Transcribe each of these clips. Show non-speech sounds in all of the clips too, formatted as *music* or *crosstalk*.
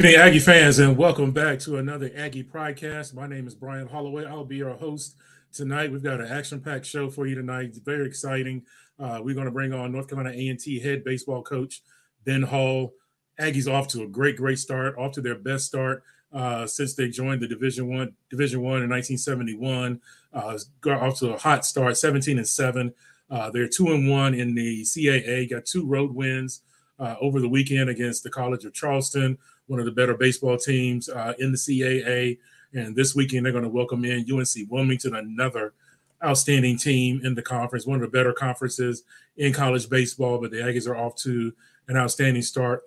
Evening, Aggie fans, and welcome back to another Aggie Pridecast. My name is Brian Holloway. I'll be your host tonight. We've got an action-packed show for you tonight. It's very exciting. Uh, we're going to bring on North Carolina A&T head baseball coach Ben Hall. Aggies off to a great, great start, off to their best start uh, since they joined the Division One Division One in 1971. Uh, off to a hot start, 17 and seven. Uh, they're two and one in the CAA. Got two road wins uh, over the weekend against the College of Charleston, one of the better baseball teams uh, in the CAA. And this weekend, they're going to welcome in UNC Wilmington, another outstanding team in the conference, one of the better conferences in college baseball. But the Aggies are off to an outstanding start.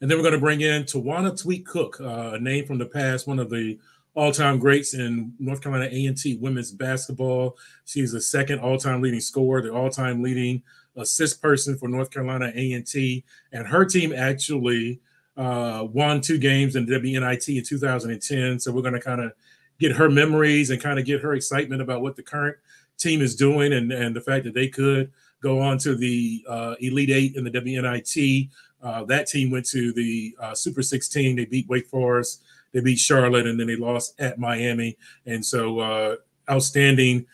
And then we're going to bring in Tawana Tweet Cook, uh, a name from the past, one of the all-time greats in North Carolina A&T women's basketball. She's the second all-time leading scorer, the all-time leading assist person for North Carolina A&T, and her team actually uh, won two games in WNIT in 2010. So we're going to kind of get her memories and kind of get her excitement about what the current team is doing and, and the fact that they could go on to the uh, Elite Eight in the WNIT. Uh, that team went to the uh, Super 16. They beat Wake Forest, they beat Charlotte, and then they lost at Miami. And so, uh, outstanding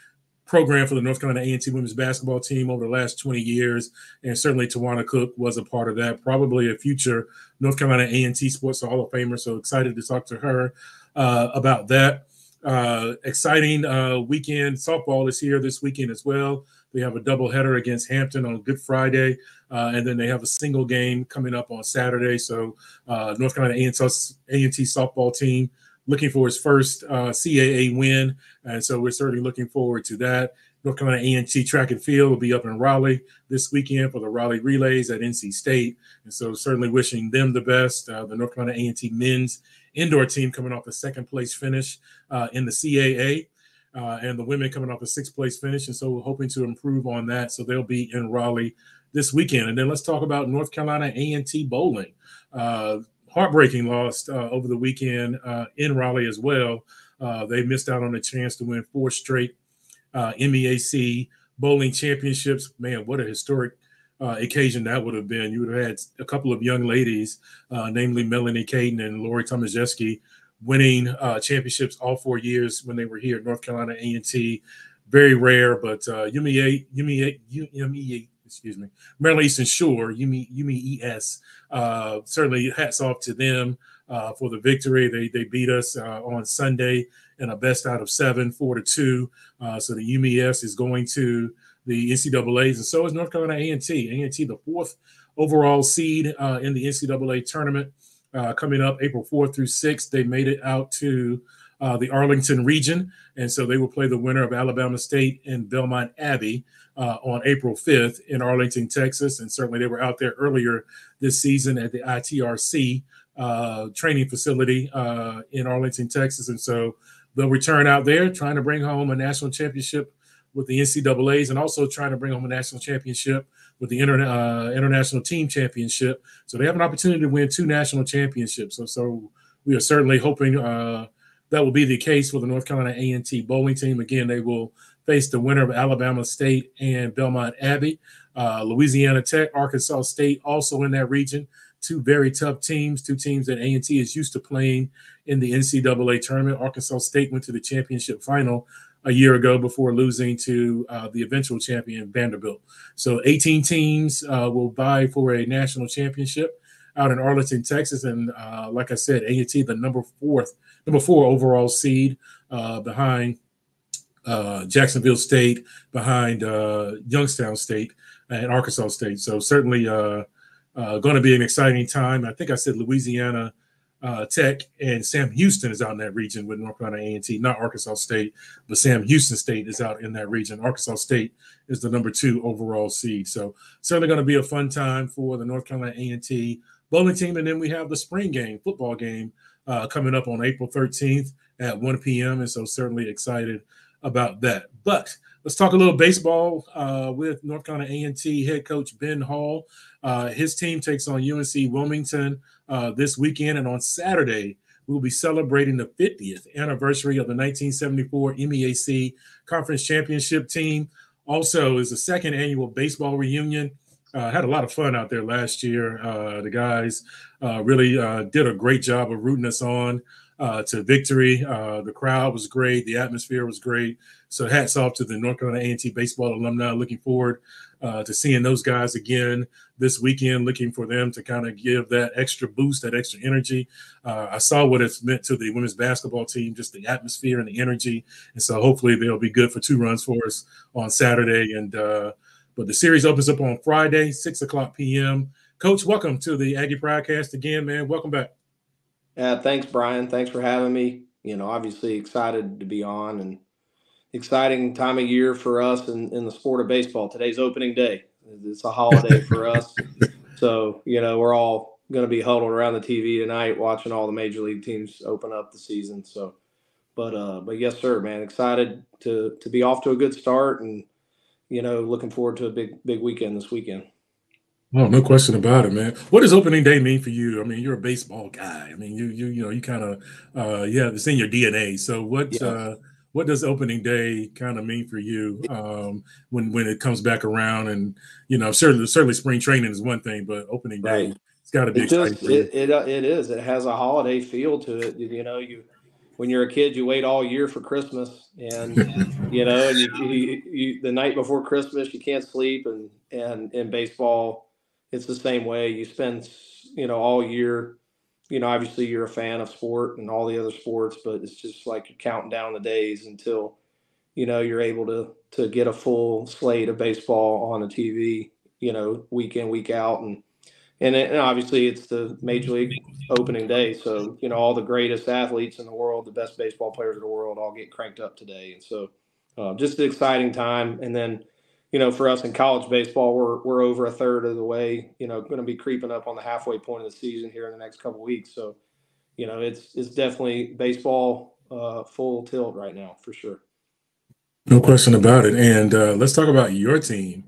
program for the North Carolina A&T women's basketball team over the last 20 years, and certainly Tawana Cook was a part of that. Probably a future North Carolina A&T Sports Hall of Famer. So excited to talk to her uh, about that. Uh, exciting uh, weekend. Softball is here this weekend as well. They have a doubleheader against Hampton on Good Friday, uh, and then they have a single game coming up on Saturday. So uh, North Carolina A&T softball team looking for his first uh, CAA win, and so we're certainly looking forward to that. North Carolina A&T track and field will be up in Raleigh this weekend for the Raleigh Relays at NC State, and so certainly wishing them the best. Uh, the North Carolina A&T men's indoor team coming off a second place finish uh, in the CAA. Uh, and the women coming off a sixth place finish. And so we're hoping to improve on that. So they'll be in Raleigh this weekend. And then let's talk about North Carolina A&T bowling. Uh, heartbreaking loss uh, over the weekend uh, in Raleigh as well. Uh, they missed out on a chance to win four straight uh, MEAC bowling championships. Man, what a historic uh, occasion that would have been. You would have had a couple of young ladies, namely Melanie Caden and Lori Tomaszewski, winning championships all four years when they were here at North Carolina A&T. Very rare, but uh, UMEA, UMEA, UMEA excuse me, Maryland Eastern Shore, Yumi Yumi ES. Uh, certainly, hats off to them uh, for the victory. They they beat us uh, on Sunday in a best out of seven, four to two. Uh, so the UMES is going to the NCAA's, and so is North Carolina A&T. A&T, the fourth overall seed uh, in the NCAA tournament, uh, coming up April 4th through 6th. They made it out to the Arlington region. And so they will play the winner of Alabama State and Belmont Abbey uh, on April 5th in Arlington, Texas. And certainly they were out there earlier this season at the ITRC uh, training facility uh, in Arlington, Texas. And so they'll return out there trying to bring home a national championship with the NCAA's and also trying to bring home a national championship with the interna- uh, international team championship. So they have an opportunity to win two national championships. So, so we are certainly hoping uh, that will be the case for the North Carolina A&T bowling team. Again, they will face the winner of Alabama State and Belmont Abbey. Uh, Louisiana Tech, Arkansas State, also in that region. Two very tough teams, two teams that A&T is used to playing in the NCAA tournament. Arkansas State went to the championship final a year ago before losing to uh, the eventual champion Vanderbilt. So 18 teams uh, will vie for a national championship out in Arlington, Texas, and uh, like I said, A&T the number fourth, number four overall seed uh, behind uh, Jacksonville State, behind uh, Youngstown State, and Arkansas State. So certainly uh, uh, going to be an exciting time. I think I said Louisiana Tech and Sam Houston is out in that region with North Carolina A&T, not Arkansas State, but Sam Houston State is out in that region. Arkansas State is the number two overall seed. So certainly going to be a fun time for the North Carolina A&T bowling team. And then we have the spring game, football game, uh, coming up on April 13th at 1 p.m. And so certainly excited about that. But let's talk a little baseball uh, with North Carolina A&T head coach Ben Hall. Uh, his team takes on UNC Wilmington uh, this weekend, and on Saturday we'll be celebrating the 50th anniversary of the 1974 MEAC Conference Championship team. Also, is the second annual baseball reunion uh, had a lot of fun out there last year. Uh, the guys uh, really uh, did a great job of rooting us on uh, to victory. Uh, the crowd was great. The atmosphere was great. So hats off to the North Carolina A&T baseball alumni. Looking forward to seeing those guys again this weekend. Looking for them to kind of give that extra boost, that extra energy. I saw what it's meant to the women's basketball team, just the atmosphere and the energy. And so hopefully they'll be good for two runs for us on Saturday. And but the series opens up on Friday, 6 o'clock p.m. Coach, welcome to the Aggie Pridecast again, man. Welcome back. Yeah, thanks, Brian. Thanks for having me. You know, obviously excited to be on and exciting time of year for us in, in the sport of baseball. Today's opening day. It's a holiday for *laughs* us. So, you know, we're all going to be huddled around the TV tonight watching all the major league teams open up the season. So, but, uh, but yes, sir, man, excited to, to be off to a good start and, you know, looking forward to a big, big weekend this weekend. Oh, no question about it, man. What does opening day mean for you? I mean, you're a baseball guy. I mean, you you you know, you kind of uh have this in your DNA. So what yeah. uh what does opening day kind of mean for you um when when it comes back around and you know certainly certainly spring training is one thing but opening day right. it's got to be it just, it, it, it is it has a holiday feel to it you know you when you're a kid, you wait all year for Christmas, and *laughs* you know, and you, you, you, the night before Christmas, you can't sleep, and and in baseball, it's the same way. You spend you know all year, you know, obviously you're a fan of sport and all the other sports, but it's just like you're counting down the days until you know you're able to to get a full slate of baseball on the TV, you know, week in week out, and and, it, and obviously it's the major league opening day. So you know all the greatest athletes in the world the best baseball players in the world all get cranked up today. And so uh, just an exciting time. And then you know for us in college baseball we're, we're over a third of the way you know going to be creeping up on the halfway point of the season here in the next couple weeks so you know it's it's definitely baseball uh, full tilt right now for sure no question about it and uh, let's talk about your team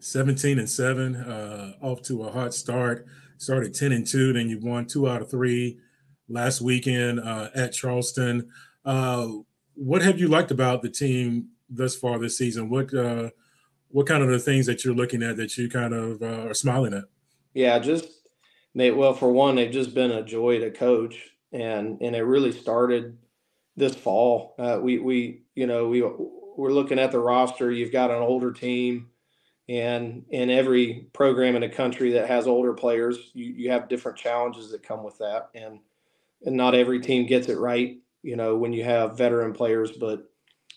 17 and 7, uh, off to a hot start. Started 10 and 2, then you won two out of three last weekend uh, at Charleston. Uh, what have you liked about the team thus far this season? What uh, what kind of the things that you're looking at that you kind of uh, are smiling at? Yeah, just they well for one, they've just been a joy to coach, and and it really started this fall. Uh, we we you know we we're looking at the roster. You've got an older team and in every program in the country that has older players you, you have different challenges that come with that and and not every team gets it right you know when you have veteran players but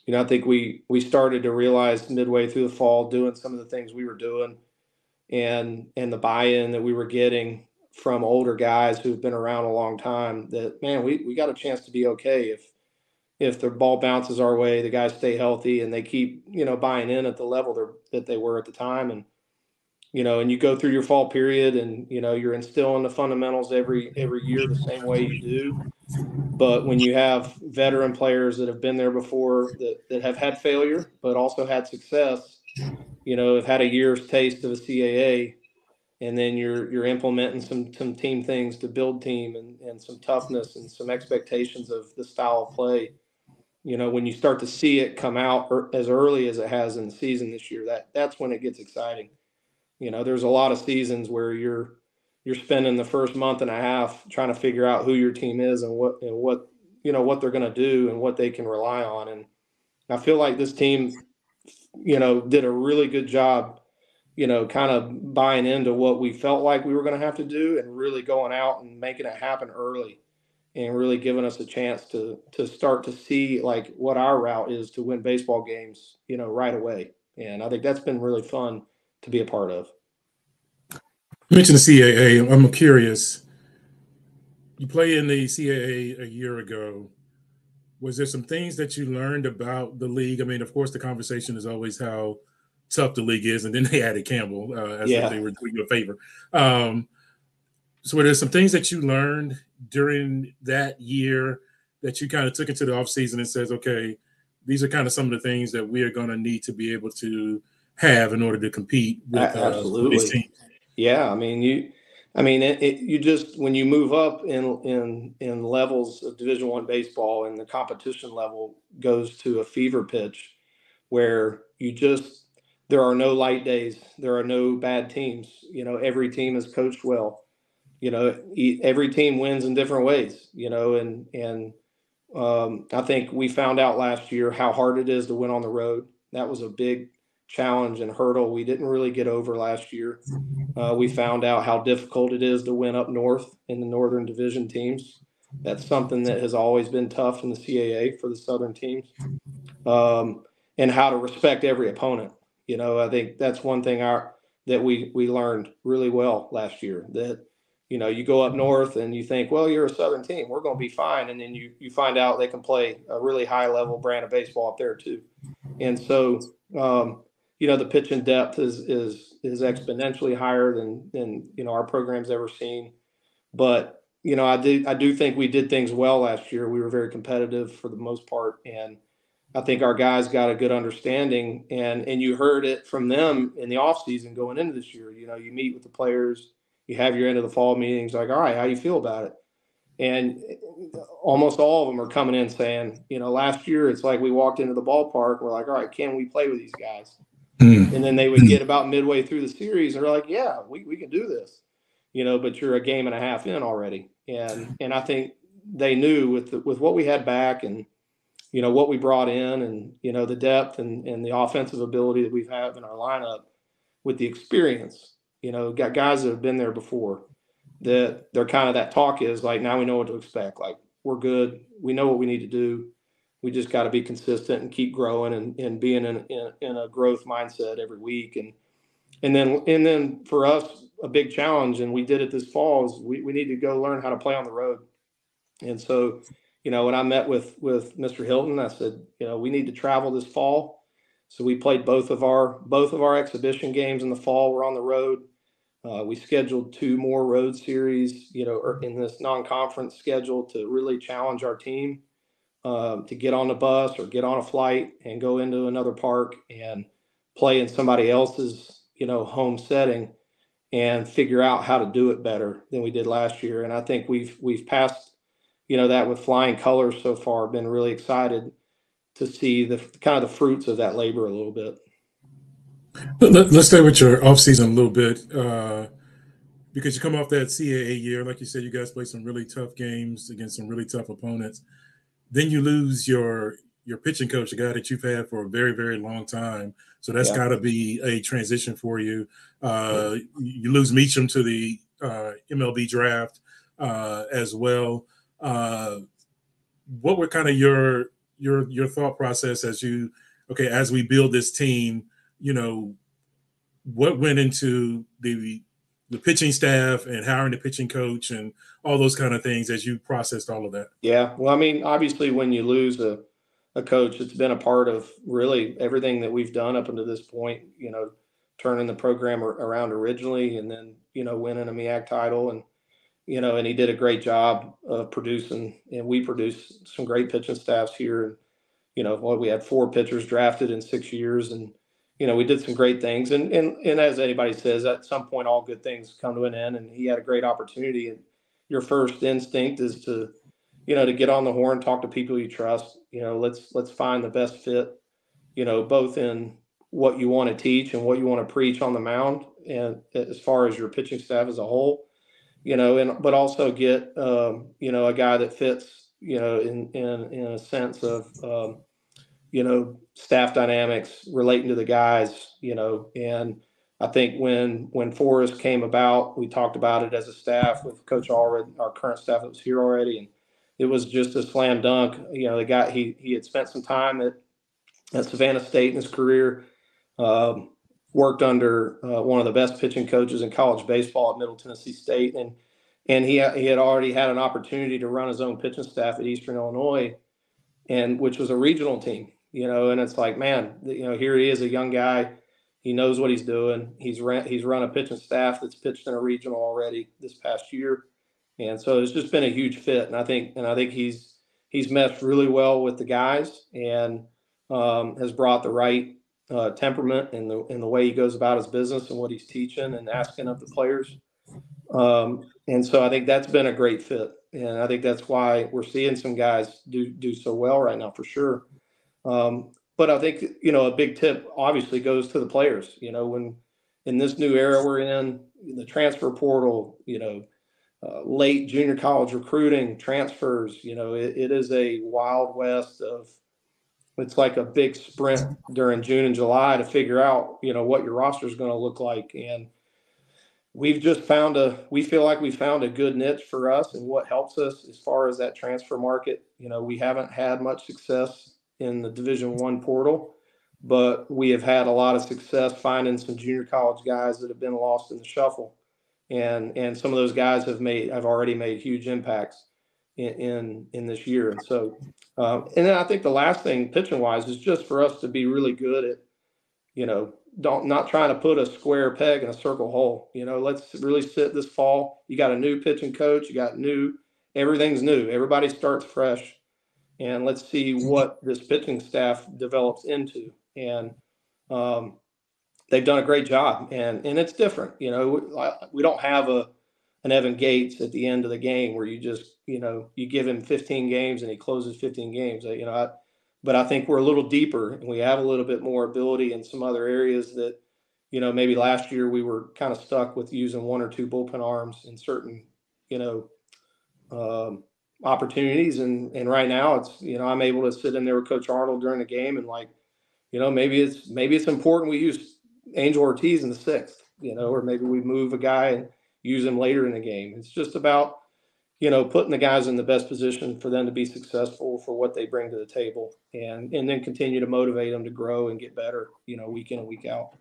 you know i think we we started to realize midway through the fall doing some of the things we were doing and and the buy-in that we were getting from older guys who've been around a long time that man we, we got a chance to be okay if if the ball bounces our way, the guys stay healthy and they keep, you know, buying in at the level that they were at the time. And, you know, and you go through your fall period and, you know, you're instilling the fundamentals every, every year the same way you do. But when you have veteran players that have been there before that, that have had failure, but also had success, you know, have had a year's taste of a CAA, and then you're you're implementing some some team things to build team and, and some toughness and some expectations of the style of play you know when you start to see it come out er, as early as it has in the season this year that that's when it gets exciting you know there's a lot of seasons where you're you're spending the first month and a half trying to figure out who your team is and what and what you know what they're going to do and what they can rely on and i feel like this team you know did a really good job you know kind of buying into what we felt like we were going to have to do and really going out and making it happen early and really giving us a chance to to start to see like what our route is to win baseball games, you know, right away. And I think that's been really fun to be a part of. You mentioned the CAA. I'm curious. You play in the CAA a year ago. Was there some things that you learned about the league? I mean, of course, the conversation is always how tough the league is, and then *laughs* they added Campbell uh, as yeah. if they were doing you a favor. Um, so, were there some things that you learned during that year that you kind of took into the offseason and says, okay, these are kind of some of the things that we are going to need to be able to have in order to compete with, uh, absolutely uh, yeah i mean you i mean it, it, you just when you move up in in in levels of division one baseball and the competition level goes to a fever pitch where you just there are no light days. There are no bad teams. You know, every team is coached well. You know, every team wins in different ways. You know, and and um, I think we found out last year how hard it is to win on the road. That was a big challenge and hurdle we didn't really get over last year. Uh, we found out how difficult it is to win up north in the Northern Division teams. That's something that has always been tough in the CAA for the Southern teams, um, and how to respect every opponent. You know, I think that's one thing our that we we learned really well last year. That you know, you go up north and you think, well, you're a Southern team, we're going to be fine, and then you you find out they can play a really high level brand of baseball up there too. And so, um, you know, the pitch and depth is is is exponentially higher than than you know our program's ever seen. But you know, I do I do think we did things well last year. We were very competitive for the most part, and I think our guys got a good understanding. And and you heard it from them in the off season going into this year. You know, you meet with the players, you have your end of the fall meetings. Like, all right, how you feel about it? And almost all of them are coming in saying, you know, last year it's like we walked into the ballpark. We're like, all right, can we play with these guys? Mm. And then they would get about midway through the series and they're like, yeah, we, we can do this, you know, but you're a game and a half in already. And, and I think they knew with, the, with what we had back and, you know, what we brought in and, you know, the depth and, and the offensive ability that we've had in our lineup with the experience, you know, got guys that have been there before that they're kind of that talk is like, now we know what to expect. Like we're good. We know what we need to do we just got to be consistent and keep growing and, and being in, in, in, a growth mindset every week. And, and then, and then for us, a big challenge, and we did it this fall is we, we need to go learn how to play on the road. And so, you know, when I met with, with Mr. Hilton, I said, you know, we need to travel this fall. So we played both of our, both of our exhibition games in the fall. We're on the road. Uh, we scheduled two more road series, you know, in this non-conference schedule to really challenge our team um, to get on the bus or get on a flight and go into another park and play in somebody else's you know home setting and figure out how to do it better than we did last year. And i think we've we've passed you know that with flying colors so far been really excited to see the kind of the fruits of that labor a little bit. Let, us stay with your off season a little bit uh, because you come off that caa year like you said you guys played some really tough games against some really tough opponents then you lose your your pitching coach, a guy that you've had for a very very long time. So that's yeah. got to be a transition for you. Uh, you lose Meacham to the uh, MLB draft uh, as well. Uh, what were kind of your your your thought process as you okay as we build this team? You know, what went into the the pitching staff and hiring the pitching coach and all those kind of things as you processed all of that? Yeah. Well, I mean, obviously, when you lose a, a coach, it's been a part of really everything that we've done up until this point, you know, turning the program around originally and then, you know, winning a MEAC title. And, you know, and he did a great job of producing, and we produced some great pitching staffs here. And, you know, well, we had four pitchers drafted in six years and, you know, we did some great things. And, and, and as anybody says, at some point, all good things come to an end. And he had a great opportunity. And your first instinct is to, you know, to get on the horn, talk to people you trust. You know, let's let's find the best fit. You know, both in what you want to teach and what you want to preach on the mound, and as far as your pitching staff as a whole. You know, and but also get um, you know a guy that fits. You know, in in in a sense of um, you know, staff dynamics relating to the guys, you know, and I think when when Forrest came about, we talked about it as a staff with Coach Allred, our current staff that was here already, and it was just a slam dunk. You know, the guy he he had spent some time at at Savannah State in his career, um, worked under uh, one of the best pitching coaches in college baseball at Middle Tennessee State, and and he he had already had an opportunity to run his own pitching staff at Eastern Illinois, and which was a regional team you know, and it's like, man, you know, here he is, a young guy. He knows what he's doing. He's ran, he's run a pitching staff that's pitched in a regional already this past year, and so it's just been a huge fit. And I think, and I think he's he's meshed really well with the guys and um, has brought the right uh, temperament in the in the way he goes about his business and what he's teaching and asking of the players. Um, and so I think that's been a great fit, and I think that's why we're seeing some guys do do so well right now for sure. Um, but I think you know a big tip obviously goes to the players. You know, when in this new era we're in, the transfer portal, you know, uh, late junior college recruiting, transfers, you know, it, it is a wild west of. It's like a big sprint during June and July to figure out, you know, what your roster is going to look like, and we've just found a. We feel like we found a good niche for us, and what helps us as far as that transfer market. You know, we haven't had much success in the Division One portal, but we have had a lot of success finding some junior college guys that have been lost in the shuffle, and and some of those guys have made have already made huge impacts in in, in this year. And so, um, and then I think the last thing pitching wise is just for us to be really good at, you know, don't not trying to put a square peg in a circle hole. You know, let's really sit this fall. You got a new pitching coach. You got new. Everything's new. Everybody starts fresh and let's see what this pitching staff develops into. And um, they've done a great job, and and it's different. You know, we don't have a an Evan Gates at the end of the game where you just you know you give him 15 games and he closes 15 games. You know, I, but I think we're a little deeper and we have a little bit more ability in some other areas that you know maybe last year we were kind of stuck with using one or two bullpen arms in certain you know um, opportunities. And and right now it's you know I'm able to sit in there with Coach Arnold during the game and like, you know maybe it's maybe it's important we use Angel Ortiz in the sixth, you know, or maybe we move a guy and use him later in the game. It's just about you know putting the guys in the best position for them to be successful for what they bring to the table and and then continue to motivate them to grow and get better you know week in and week out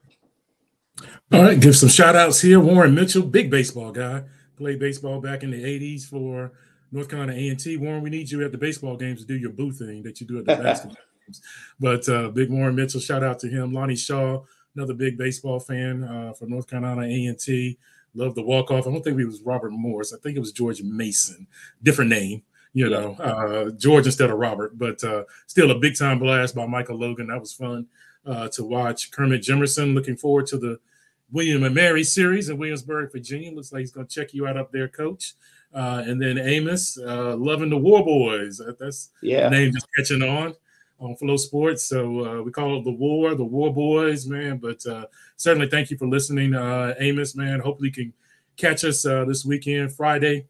all right give some shout outs here warren mitchell big baseball guy played baseball back in the 80s for North Carolina A&T. Warren, we need you at the baseball games to do your booth thing that you do at the basketball *laughs* games. But uh, Big Warren Mitchell, shout out to him. Lonnie Shaw, another big baseball fan uh, from North Carolina A&T. Love the walk off. I don't think it was Robert Morris. I think it was George Mason. Different name, you know, uh, George instead of Robert, but uh, still a big time blast by Michael Logan. That was fun uh, to watch. Kermit Jimerson, looking forward to the William and Mary series in Williamsburg, Virginia. Looks like he's going to check you out up there, coach. Uh, and then Amos, uh, loving the War Boys. That's yeah. the name just catching on on FloSports. So uh, we call it the War, the War Boys, man. But uh, certainly thank you for listening, uh, Amos, man. Hopefully you can catch us uh, this weekend, Friday,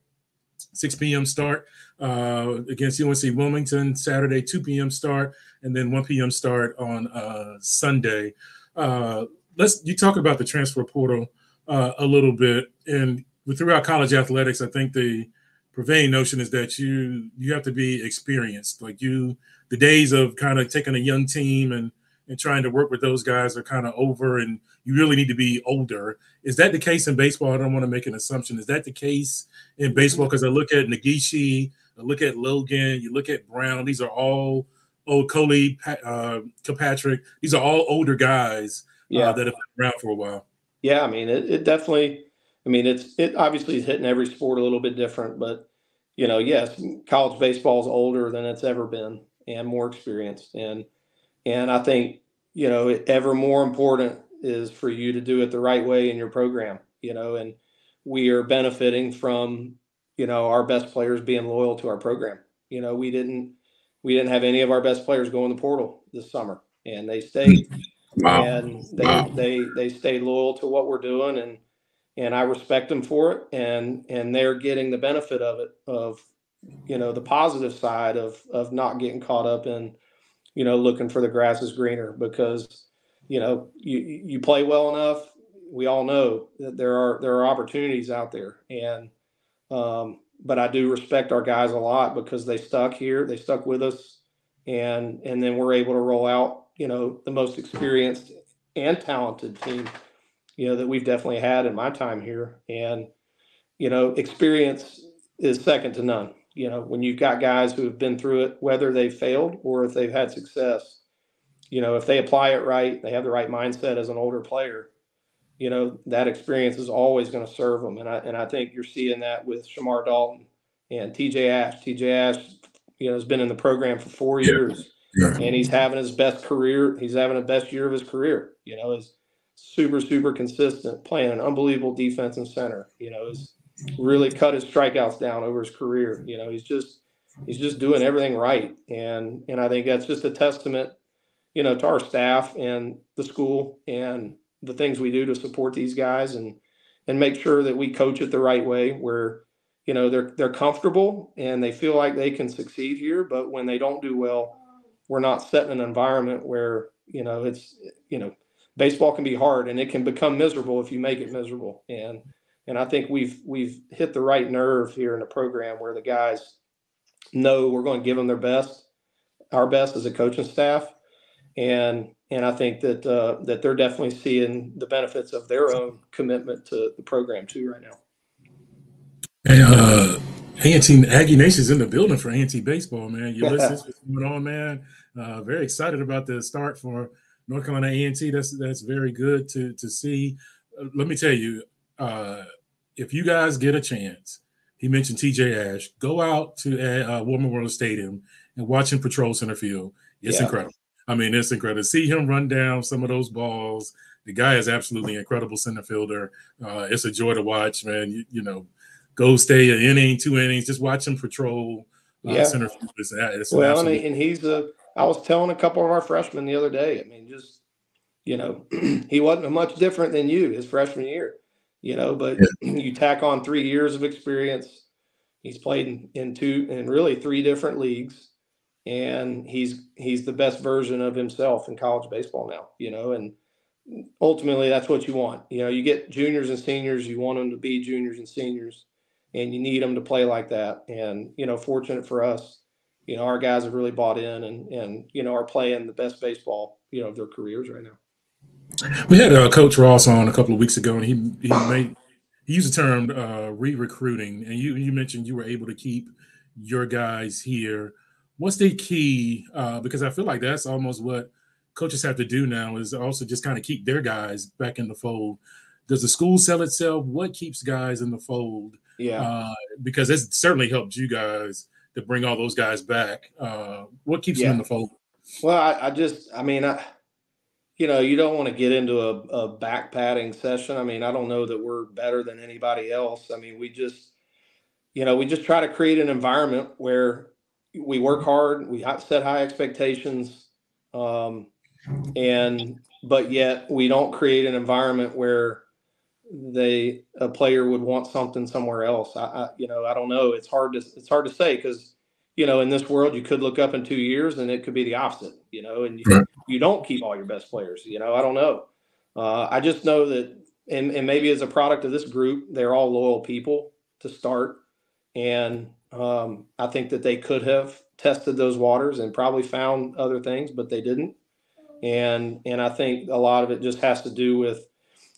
6 p.m. start against UNC Wilmington, Saturday, 2 p.m. start, and then 1 p.m. start on Sunday. let's you talk about the transfer portal a little bit and throughout college athletics, I think the prevailing notion is that you you have to be experienced. Like you, the days of kind of taking a young team and and trying to work with those guys are kind of over, and you really need to be older. Is that the case in baseball? I don't want to make an assumption. Is that the case in baseball? Because I look at Negishi, I look at Logan, you look at Brown. These are all old Coley, uh, Kilpatrick. These are all older guys uh, yeah. uh, that have been around for a while. Yeah, I mean, it, it definitely I mean, it's it obviously is hitting every sport a little bit different, but you know, yes, college baseball is older than it's ever been and more experienced, and and I think you know, ever more important is for you to do it the right way in your program. You know, and we are benefiting from you know our best players being loyal to our program. You know, we didn't we didn't have any of our best players go in the portal this summer, and they stayed. Wow. And they, wow. they they stayed loyal to what we're doing and and I respect them for it, and and they're getting the benefit of it, of you know the positive side of of not getting caught up in you know looking for the grass is greener because you know you you play well enough. We all know that there are there are opportunities out there, and um, but I do respect our guys a lot because they stuck here, they stuck with us, and and then we're able to roll out you know the most experienced and talented team you know, that we've definitely had in my time here. And, you know, experience is second to none. You know, when you've got guys who have been through it, whether they've failed or if they've had success, you know, if they apply it right, they have the right mindset as an older player, you know, that experience is always going to serve them. And I, and I think you're seeing that with Shamar Dalton and TJ Ash. TJ Ash, you know, has been in the program for four yeah. years yeah. and he's having his best career. He's having the best year of his career, you know, his, super, super consistent, playing an unbelievable defense and center. You know, he's really cut his strikeouts down over his career. You know, he's just he's just doing everything right. And and I think that's just a testament, you know, to our staff and the school and the things we do to support these guys and and make sure that we coach it the right way where you know they're they're comfortable and they feel like they can succeed here but when they don't do well we're not setting an environment where you know it's you know baseball can be hard and it can become miserable if you make it miserable and and I think we've we've hit the right nerve here in the program where the guys know we're going to give them their best our best as a coaching staff and and I think that uh, that they're definitely seeing the benefits of their own commitment to the program too right now. And uh, A&T Aggie Nation's in the building for A&T baseball, man. Ulysses, *laughs* what's going on, man? Uh, very excited about the start for North Carolina A&T. That's that's very good to to see. Uh, let me tell you, uh, if you guys get a chance, he mentioned TJ Ash. Go out to uh, War Memorial Stadium and watch him patrol center field. It's yeah. incredible. I mean, it's incredible. See him run down some of those balls. The guy is absolutely incredible center fielder. Uh, it's a joy to watch, man. You, you, know, go stay an inning, two innings, just watch him patrol uh, yeah. center field. It's, it's well, absolute- and he's a. I was telling a couple of our freshmen the other day. I mean, just you know, *clears throat* he wasn't much different than you his freshman year. You know, but yeah. *clears throat* you tack on three years of experience. He's played in, in two and really three different leagues and he's he's the best version of himself in college baseball now you know and ultimately that's what you want you know you get juniors and seniors you want them to be juniors and seniors and you need them to play like that and you know fortunate for us you know our guys have really bought in and and you know are playing the best baseball you know of their careers right now we had uh, coach ross on a couple of weeks ago and he he made he used the term uh, re-recruiting and you you mentioned you were able to keep your guys here what's the key? Uh, because I feel like that's almost what coaches have to do now is also just kind of keep their guys back in the fold. Does the school sell itself? What keeps guys in the fold? Yeah, uh, because it's certainly helped you guys to bring all those guys back. Uh, what keeps yeah. them in the fold? Well, I, I just, I mean, I, you know, you don't want to get into a, a back padding session. I mean, I don't know that we're better than anybody else. I mean, we just, you know, we just try to create an environment where we work hard, we set high expectations, um, and but yet we don't create an environment where they a player would want something somewhere else. I, I you know I don't know. It's hard to it's hard to say because you know in this world you could look up in two years and it could be the opposite. You know, and you, right. you don't keep all your best players. You know, I don't know. Uh, I just know that, and and maybe as a product of this group, they're all loyal people to start, and um, I think that they could have tested those waters and probably found other things, but they didn't. And and I think a lot of it just has to do with,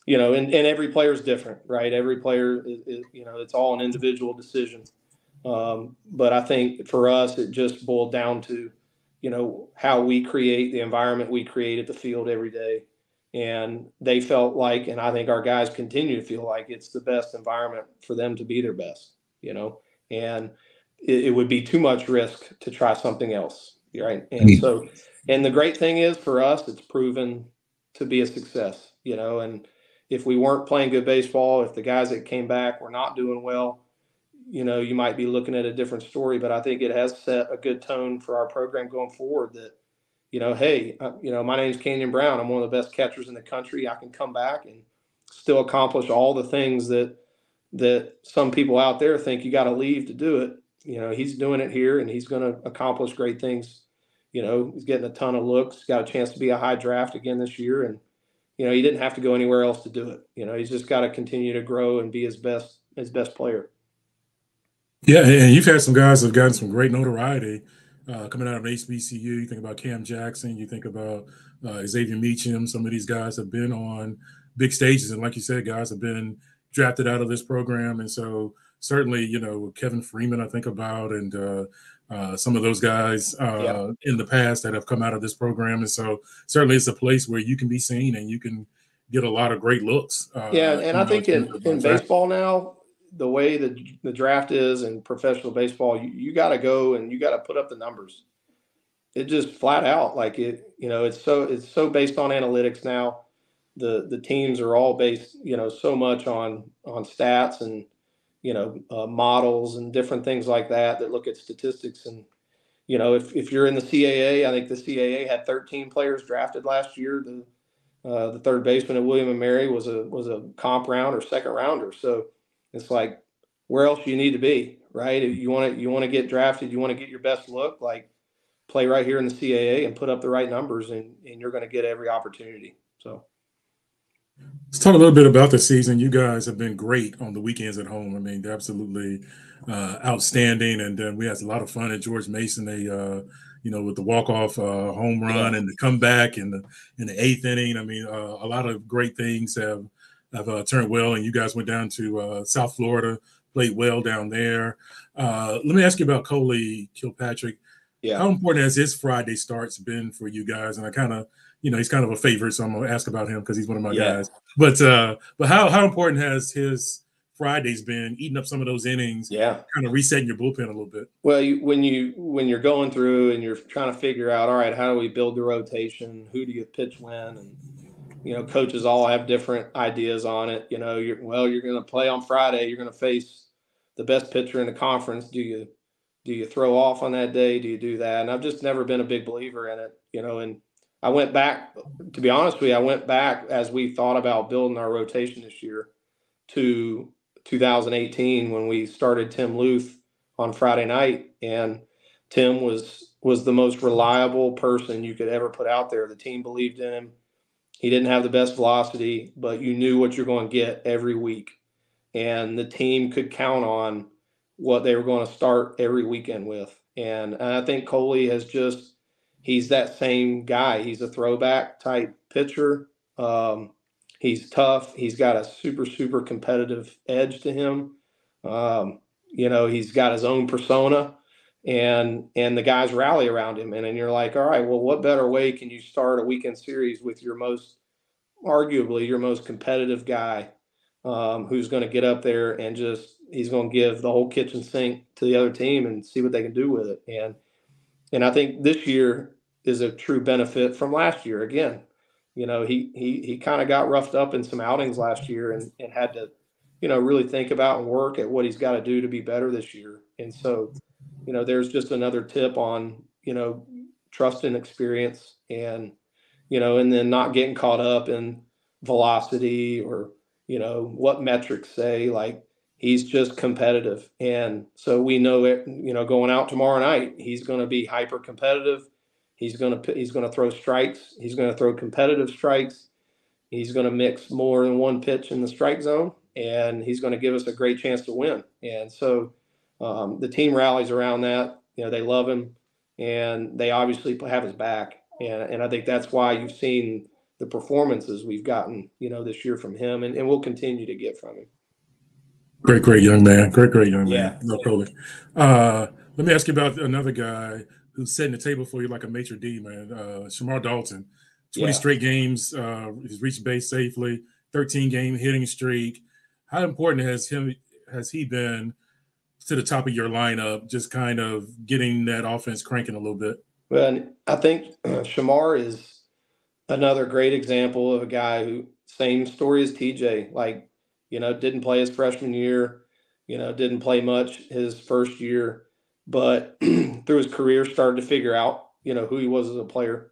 you know, and, and every player is different, right? Every player is, is, you know, it's all an individual decision. Um, but I think for us, it just boiled down to, you know, how we create the environment we create at the field every day. And they felt like, and I think our guys continue to feel like it's the best environment for them to be their best, you know and it, it, would be too much risk to try something else right and so and the great thing is for us it's proven to be a success you know and if we weren't playing good baseball if the guys that came back were not doing well you know you might be looking at a different story but i think it has set a good tone for our program going forward that you know hey uh, you know my name is kenyon brown i'm one of the best catchers in the country i can come back and still accomplish all the things that that some people out there think you got to leave to do it. You know, he's doing it here and he's going to accomplish great things. You know, he's getting a ton of looks, got a chance to be a high draft again this year. And, you know, he didn't have to go anywhere else to do it. You know, he's just got to continue to grow and be his best, his best player. Yeah. And you've had some guys that have gotten some great notoriety uh, coming out of HBCU. You think about Cam Jackson, you think about uh, Xavier Meacham. Some of these guys have been on big stages. And like you said, guys have been drafted out of this program. And so certainly, you know, Kevin Freeman, I think about, and uh, uh, some of those guys uh, yeah. in the past that have come out of this program. And so certainly it's a place where you can be seen and you can get a lot of great looks. Uh, yeah. And I think in, in baseball now, the way the, the draft is in professional baseball, you, you got to go and you got to put up the numbers. It just flat out like it, you know, it's so, it's so based on analytics now the the teams are all based you know so much on on stats and you know uh, models and different things like that that look at statistics and you know, if, if you're in the CAA, I think the CAA had 13 players drafted last year. The uh, the third baseman at William and Mary was a was a comp round or second rounder. So it's like, where else you need to be, right? If you want to you want to get drafted, you want to get your best look, like play right here in the CAA and put up the right numbers, and and you're going to get every opportunity. So. Let's talk a little bit about the season. You guys have been great on the weekends at home. I mean, they're absolutely uh, outstanding, and uh, we had a lot of fun at George Mason. They, uh, you know, with the walk off uh, home run yeah. and the comeback in the in the eighth inning. I mean, uh, a lot of great things have have uh, turned well. And you guys went down to South Florida, played well down there. let me ask you about Coley Kilpatrick. Yeah. How important has his Friday starts been for you guys? And I kind of you know he's kind of a favorite, so I'm gonna ask about him because he's one of my yeah. guys. But uh, but how how important has his Fridays been eating up some of those innings? Yeah, kind of resetting your bullpen a little bit. Well, you, when you when you're going through and you're trying to figure out, all right, how do we build the rotation? Who do you pitch when? And you know, coaches all have different ideas on it. You know, you're well, you're going to play on Friday. You're going to face the best pitcher in the conference. Do you do you throw off on that day? Do you do that? And I've just never been a big believer in it. You know, and I went back, to be honest with you, I went back as we thought about building our rotation this year to 2018 when we started Tim Luth on Friday night. And Tim was was the most reliable person you could ever put out there. The team believed in him. He didn't have the best velocity, but you knew what you're going to get every week. And the team could count on what they were going to start every weekend with. And, and I think Coley has just he's that same guy. He's a throwback type pitcher. Um, he's tough. He's got a super, super competitive edge to him. Um, you know, he's got his own persona and and the guys rally around him. And then you're like, all right, well, what better way can you start a weekend series with your most arguably your most competitive guy um, who's going to get up there and just he's going to give the whole kitchen sink to the other team and see what they can do with it. And and I think this year is a true benefit from last year. Again, you know, he he he kind of got roughed up in some outings last year and, and had to, you know, really think about and work at what he's got to do to be better this year. And so, you know, there's just another tip on, you know, trust and experience and, you know, and then not getting caught up in velocity or, you know, what metrics say. Like he's just competitive. And so we know it, you know, going out tomorrow night, he's going to be hyper competitive. He's going to he's going to throw strikes. He's going to throw competitive strikes. He's going to mix more than one pitch in the strike zone, and he's going to give us a great chance to win. And so um, the team rallies around that. You know, they love him, and they obviously have his back. And and I think that's why you've seen the performances we've gotten, you know, this year from him, and, and we'll continue to get from him. Great, great young man. Great, great young man. Yeah. No problem. Uh, let me ask you about another guy who's setting the table for you like a maitre d, man. Uh, Shamar Dalton, 20 yeah. straight games. Uh, he's reached base safely. 13 game hitting streak. How important has him has he been to the top of your lineup? Just kind of getting that offense cranking a little bit. Well, I think uh, Shamar is another great example of a guy who same story as TJ. Like you know, didn't play his freshman year, you know, didn't play much his first year, but *clears throat* through his career started to figure out, you know, who he was as a player.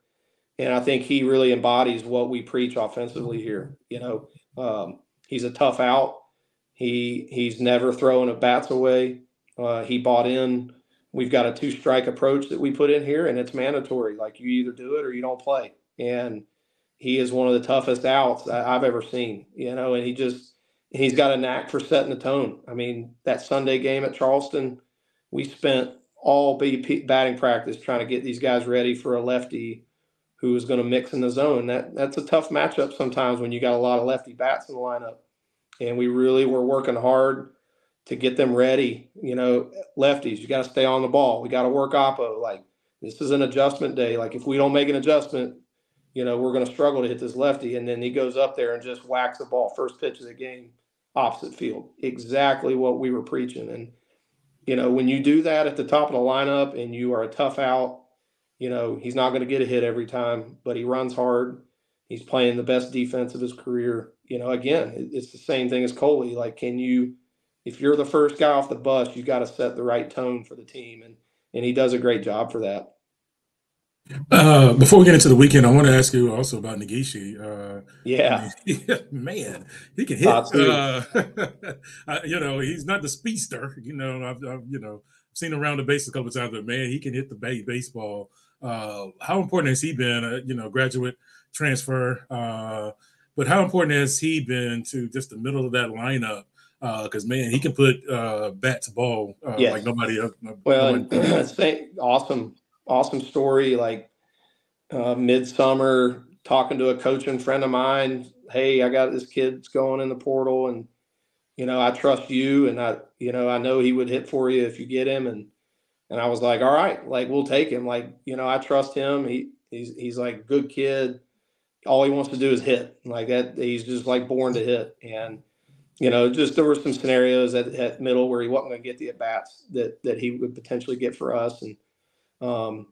And I think he really embodies what we preach offensively here. You know, um, he's a tough out. He he's never throwing a bats away. Uh, he bought in. We've got a two strike approach that we put in here, and it's mandatory. Like you either do it or you don't play. And he is one of the toughest outs I've ever seen. You know, and he just he's got a knack for setting the tone. I mean, that Sunday game at Charleston, we spent all BP batting practice trying to get these guys ready for a lefty who was going to mix in the zone. That that's a tough matchup sometimes when you got a lot of lefty bats in the lineup. And we really were working hard to get them ready. You know, lefties, you got to stay on the ball. We got to work oppo. Like this is an adjustment day. Like if we don't make an adjustment, you know, we're going to struggle to hit this lefty. And then he goes up there and just whacks the ball first pitch of the game opposite field. Exactly what we were preaching. And, you know, when you do that at the top of the lineup and you are a tough out, you know, he's not going to get a hit every time, but he runs hard. He's playing the best defense of his career. You know, again, it's the same thing as Coley. Like, can you, if you're the first guy off the bus, you got to set the right tone for the team. And and he does a great job for that. Uh, before we get into the weekend, I want to ask you also about Nagishi. Uh, yeah, *laughs* man, he can hit. Uh, *laughs* you know, he's not the speedster. You know, I've, I've you know seen around the base a couple times, but man, he can hit the baseball. Uh, how important has he been? Uh, you know, graduate transfer. Uh, but how important has he been to just the middle of that lineup? Because man, he can put bat to ball yes. like nobody else. Well, nobody *clears throat* awesome awesome story. Like uh, midsummer, talking to a coaching friend of mine. Hey, I got this kid's going in the portal, and you know I trust you, and I you know I know he would hit for you if you get him, and and I was like, all right, like we'll take him. Like you know I trust him. He he's he's like good kid. All he wants to do is hit. Like that, he's just like born to hit, and you know, just there were some scenarios at, at middle where he wasn't going to get the at bats that that he would potentially get for us, and um,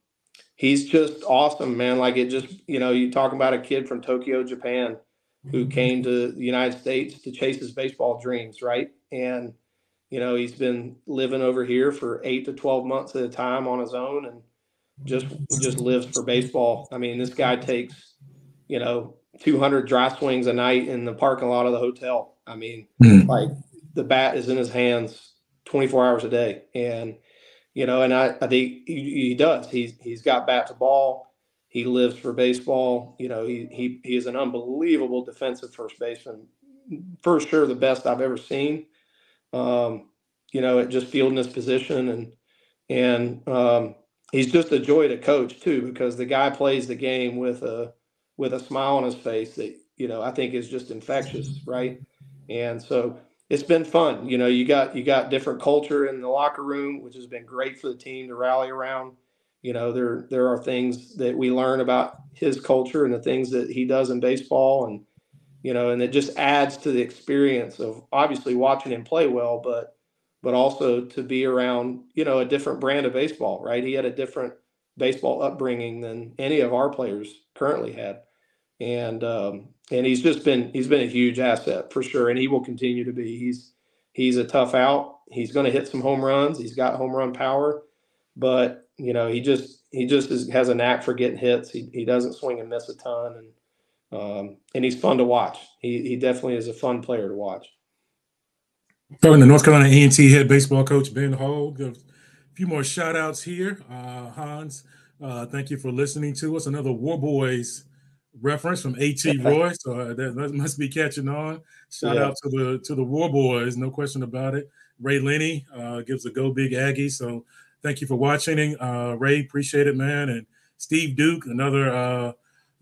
he's just awesome, man. Like it just, you know, you talk about a kid from Tokyo, Japan, who mm-hmm. came to the United States to chase his baseball dreams, right? And you know, he's been living over here for eight to twelve months at a time on his own, and just just lives for baseball. I mean, this guy takes, you know, 200 dry swings a night in the parking lot of the hotel. I mean, mm. like the bat is in his hands 24 hours a day, and you know, and I, I think he, he does. He's he's got bat to ball. He lives for baseball. You know, he he he is an unbelievable defensive first baseman. For sure, the best I've ever seen. Um, you know, at just fielding his position and and um, he's just a joy to coach too because the guy plays the game with a with a smile on his face that you know I think is just infectious, right? And so it's been fun. You know, you got you got different culture in the locker room, which has been great for the team to rally around. You know, there there are things that we learn about his culture and the things that he does in baseball, and you know, and it just adds to the experience of obviously watching him play well, but but also to be around you know a different brand of baseball. Right? He had a different baseball upbringing than any of our players currently had, and um, and he's just been he's been a huge asset for sure, and he will continue to be. He's he's a tough out. He's going to hit some home runs. He's got home run power, but you know he just he just is, has a knack for getting hits. He he doesn't swing and miss a ton, and um, and he's fun to watch. He he definitely is a fun player to watch. Talking to North Carolina A&T head baseball coach Ben Hall. A few more shout outs here. Uh, Hans, uh, thank you for listening to us. Another War Boys reference from At *laughs* Roy, so uh, that, must be catching on. Shout yeah. out to the to the War Boys, no question about it. Ray Lenny uh, gives a go big Aggie, so thank you for watching. Uh, Ray, appreciate it, man. And Steve Duke, another uh,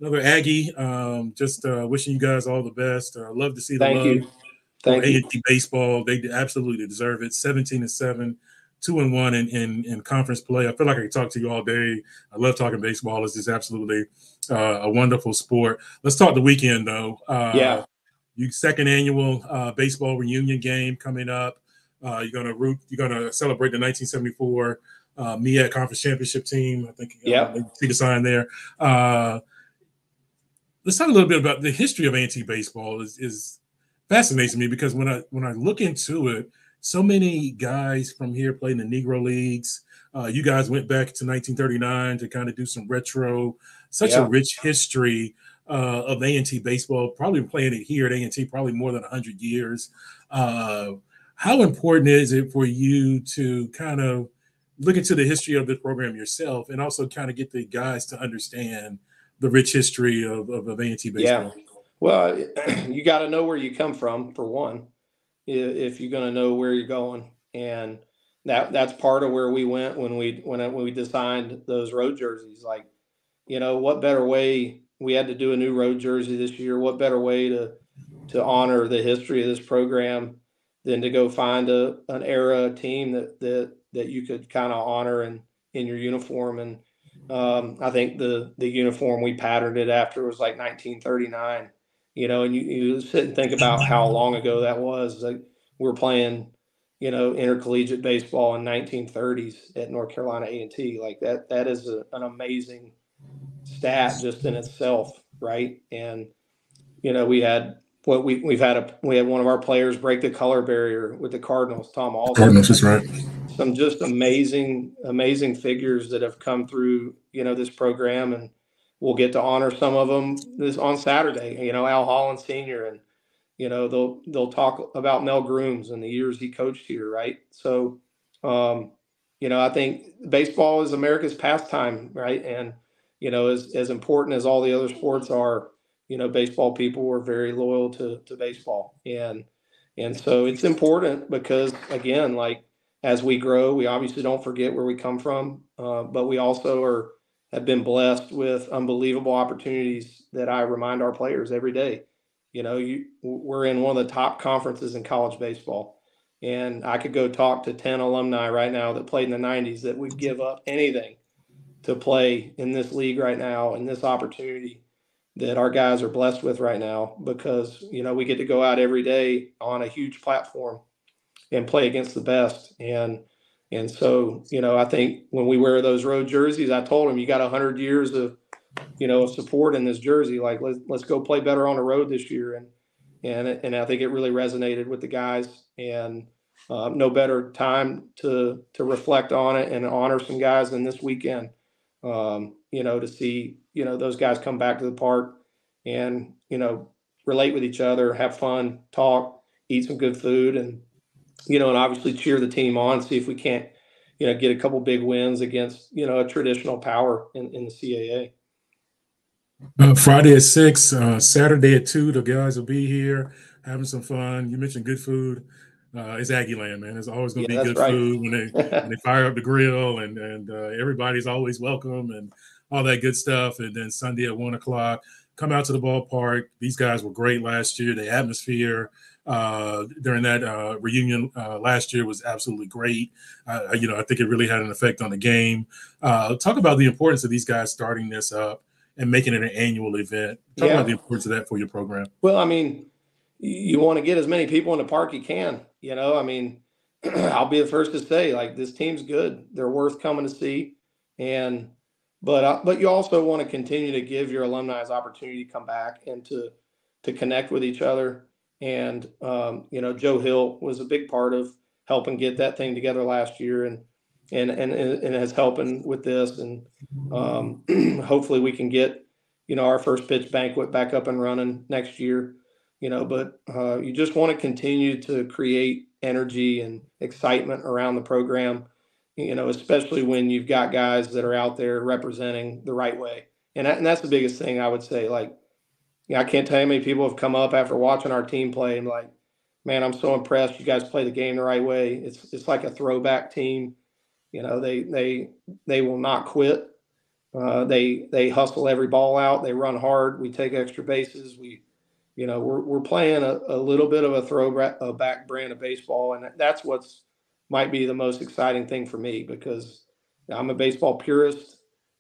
another Aggie. Um, just uh, wishing you guys all the best. Uh, love to see the thank love. You. Thank you. Baseball, they absolutely deserve it. 17 and 7 two and one in, in, in conference play. I feel like I could talk to you all day. I love talking baseball. It's just absolutely uh, a wonderful sport. Let's talk the weekend though. Uh, yeah. You second annual uh, baseball reunion game coming up. Uh, you're gonna root. You're gonna celebrate the 1974 uh, MEAC Conference Championship team. I think. Uh, yeah. see the sign there. Uh, let's talk a little bit about the history of A&T baseball. Is, is fascinates me because when I when I look into it, so many guys from here played in the Negro leagues. Uh, you guys went back to 1939 to kind of do some retro. Such yeah. a rich history uh, of A&T baseball. Probably playing it here at A&T probably more than 100 years. Uh, how important is it for you to kind of look into the history of the program yourself and also kind of get the guys to understand the rich history of, of, of A&T baseball? Yeah. Well, *clears throat* you got to know where you come from, for one if you're going to know where you're going. And that that's part of where we went when we when, when we designed those road jerseys. Like, you know, what better way we had to do a new road jersey this year? What better way to to honor the history of this program than to go find a an era team that that that you could kind of honor in in your uniform and um, I think the the uniform we patterned it after was like 1939 you know, and you, you sit and think about how long ago that was. Like we're playing, you know, intercollegiate baseball in 1930s at North Carolina A&T. Like that, that is a, an amazing stat just in itself, right? And you know, we had what we we've had a we had one of our players break the color barrier with the Cardinals, Tom Alston. Cardinals is right. some just amazing, amazing figures that have come through, you know, this program, and we'll get to honor some of them this on Saturday. You know, Al Holland Senior, and you know they'll they'll talk about Mel Groomes and the years he coached here, right? So, um, you know, I think baseball is America's pastime, right? And you know, as as important as all the other sports are, you know, baseball people are very loyal to to baseball, and and so it's important because again, like as we grow, we obviously don't forget where we come from, uh, but we also are have been blessed with unbelievable opportunities that I remind our players every day. You know, you, we're in one of the top conferences in college baseball, and I could go talk to ten alumni right now that played in the '90s that would give up anything to play in this league right now and this opportunity that our guys are blessed with right now because you know we get to go out every day on a huge platform and play against the best and and so you know i think when we wear those road jerseys i told them you got 100 years of you know support in this jersey like let's, let's go play better on the road this year. And and and i think it really resonated with the guys and uh, no better time to to reflect on it and honor some guys than this weekend. Um, you know to see you know those guys come back to the park and you know relate with each other have fun talk eat some good food and you know and obviously cheer the team on see if we can't you know get a couple big wins against you know a traditional power in, in the caa uh, friday at six uh, saturday at two the guys will be here having some fun you mentioned good food uh, it's Aggie land, man. There's always going to yeah, be good right. food when they *laughs* when they fire up the grill, and and uh, everybody's always welcome, and all that good stuff. And then Sunday at one o'clock, come out to the ballpark. These guys were great last year. The atmosphere uh, during that uh, reunion uh, last year was absolutely great. Uh, you know, I think it really had an effect on the game. Uh, talk about the importance of these guys starting this up and making it an annual event. Talk yeah. about the importance of that for your program. Well, I mean, you want to get as many people in the park you can. You know, I mean, *clears throat* I'll be the first to say, like, this team's good. They're worth coming to see. And but uh, but you also want to continue to give your alumni an opportunity to come back and to to connect with each other. And um, you know, Joe Hill was a big part of helping get that thing together last year, and and and and is helping with this. And um, *clears throat* hopefully, we can get you know our first pitch banquet back up and running next year. You know, but uh, you just want to continue to create energy and excitement around the program you know, especially when you've got guys that are out there representing the right way. And, that, and that's the biggest thing I would say. Like, I can't tell you how many people have come up after watching our team play and like, man, I'm so impressed. You guys play the game the right way. It's it's like a throwback team. You know, they they they will not quit. Uh, they they hustle every ball out. They run hard. We take extra bases. We, you know, we're we're playing a, a little bit of a throwback a back brand of baseball, and that's what's might be the most exciting thing for me because I'm a baseball purist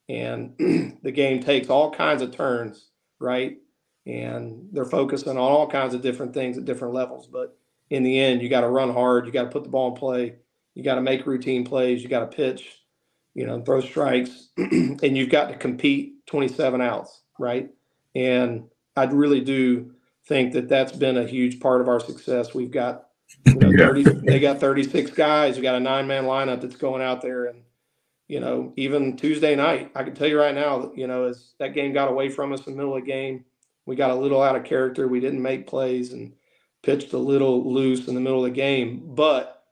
and *clears throat* the game takes all kinds of turns, right? And they're focusing on all kinds of different things at different levels. But in the end, you got to run hard, you got to put the ball in play, you got to make routine plays, you got to pitch, you know, throw strikes, *clears throat* and you've got to compete 27 outs, right? And I really do think that that's been a huge part of our success. We've got you know, 30, they got 36 guys. We got a nine man lineup that's going out there. And, you know, even Tuesday night, I can tell you right now, you know, as that game got away from us in the middle of the game, we got a little out of character. We didn't make plays and pitched a little loose in the middle of the game. But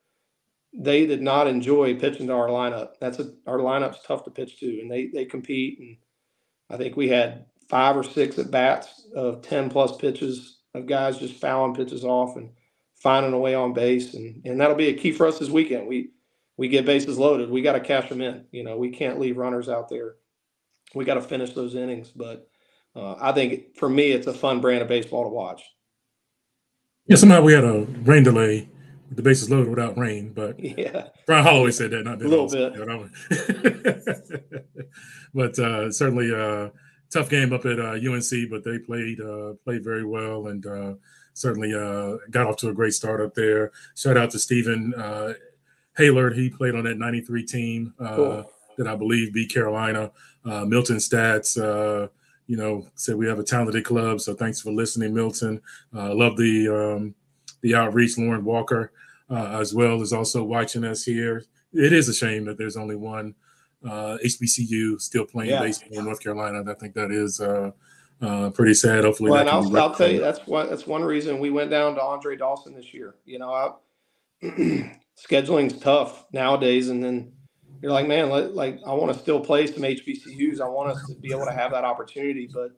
they did not enjoy pitching to our lineup. That's a, our lineup's tough to pitch to, and they they compete. And I think we had five or six at bats of 10 plus pitches of guys just fouling pitches off and finding a way on base, and and that'll be a key for us this weekend. We we get bases loaded. We got to cash them in. You know, we can't leave runners out there. We got to finish those innings. But uh, I think for me, it's a fun brand of baseball to watch. Yeah, somehow we had a rain delay. The bases loaded without rain, but *laughs* yeah, Brian Holloway said that not a little bit. *laughs* but uh, certainly uh, tough game up at UNC, uh, but they played uh, played very well and uh, certainly uh, got off to a great start up there. Shout out to Stephen uh, Haylard. He played on that 93 team uh, cool. that I believe beat Carolina. Uh, Milton Stats, uh, you know, said we have a talented club. So thanks for listening, Milton. Uh, love the um, the outreach. Lauren Walker, as well, is also watching us here. it is a shame that there's only one uh, HBCU still playing Yeah. baseball in North Carolina. I think that is uh, uh, pretty sad. Hopefully, Well, and I'll, I'll tell you that's one that's one reason we went down to Andre Dawson this year. You know, I, *clears throat* scheduling's tough nowadays, and then you're like, man, let, like I want to still play some HBCUs. I want us to be able to have that opportunity, but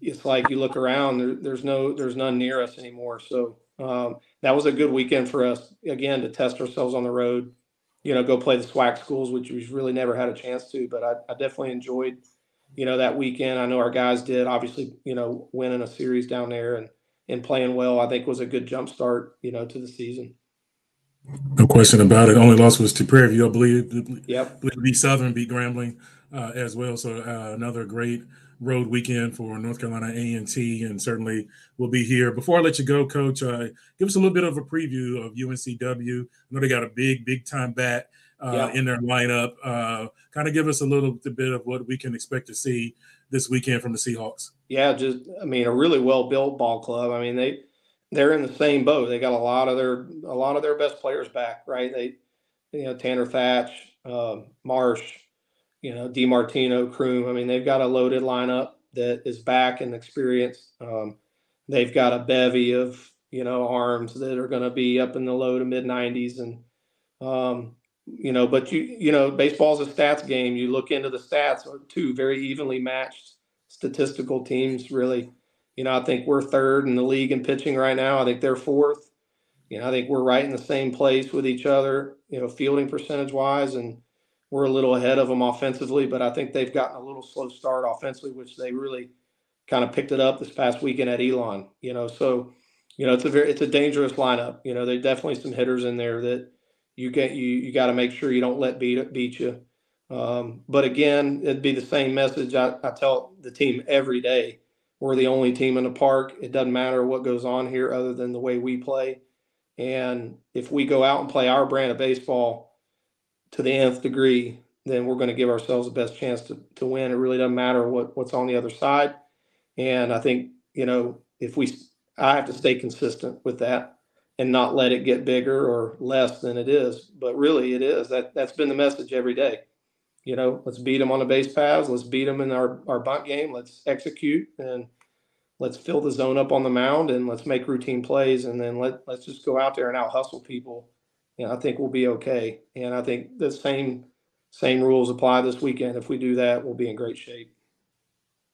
it's like you look around, there, there's no there's none near us anymore. So um, that was a good weekend for us again to test ourselves on the road. You know, go play the SWAC schools, which we've really never had a chance to. But I, I definitely enjoyed you know, that weekend. I know our guys did. Obviously, you know, winning a series down there and and playing well, I think was a good jump start, you know, to the season. No question about it. Only loss was to Prairie View, I believe. Yep. believe beat Southern, beat Grambling uh, as well. So uh, another great road weekend for North Carolina A and T, and certainly we'll be here. Before I let you go, Coach, uh, give us a little bit of a preview of UNCW. I know they got a big, big time bat uh, Yeah. in their lineup. Uh, kind of give us a little bit of what we can expect to see this weekend from the Seahawks. Yeah, just I mean, a really well built ball club. I mean, they they're in the same boat. They got a lot of their a lot of their best players back, right? They you know, Tanner Thach, um, Marsh, you know, DiMartino, Kroom. I mean, they've got a loaded lineup that is back and experienced. Um, they've got a bevy of, you know, arms that are going to be up in the low to mid 90s. And, um, you know, but you, you know, baseball's a stats game. You look into the stats, two very evenly matched statistical teams, really. You know, I think we're third in the league in pitching right now. I think they're fourth. You know, I think we're right in the same place with each other, you know, fielding percentage wise, and we're a little ahead of them offensively, but I think they've gotten a little slow start offensively, which they really kind of picked it up this past weekend at Elon, you know. So, you know, it's a very it's a dangerous lineup. You know, there's definitely some hitters in there that you get you you got to make sure you don't let beat beat you. Um, but again, it'd be the same message I, I tell the team every day. We're the only team in the park. It doesn't matter what goes on here other than the way we play. And if we go out and play our brand of baseball to the nth degree, then we're going to give ourselves the best chance to, to win. It really doesn't matter what, what's on the other side. And I think, you know, if we, I have to stay consistent with that and not let it get bigger or less than it is. But really, it is. That, that's been the message every day. You know, let's beat them on the base paths. Let's beat them in our, our bunt game. Let's execute and let's fill the zone up on the mound and let's make routine plays. And then let, let's just go out there and out hustle people. And I think we'll be okay. And I think the same same rules apply this weekend. If we do that, we'll be in great shape.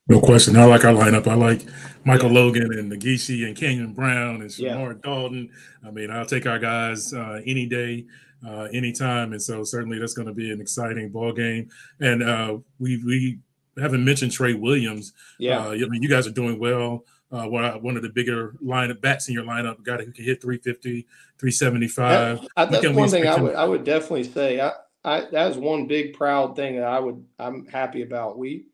No question. I like our lineup. I like Michael Logan and Nagishi and Kenyon Brown and Yeah. Dalton. I mean, I'll take our guys uh, any day, uh, anytime. And so certainly that's going to be an exciting ball game. And uh, we we haven't mentioned Trey Williams. Yeah. Uh, I mean, you guys are doing well. Uh, one of the bigger lineup bats in your lineup, a guy who can hit 350, 375. That- I- that's one thing I would I would definitely say. I, I that is one big proud thing that I would I'm happy about. We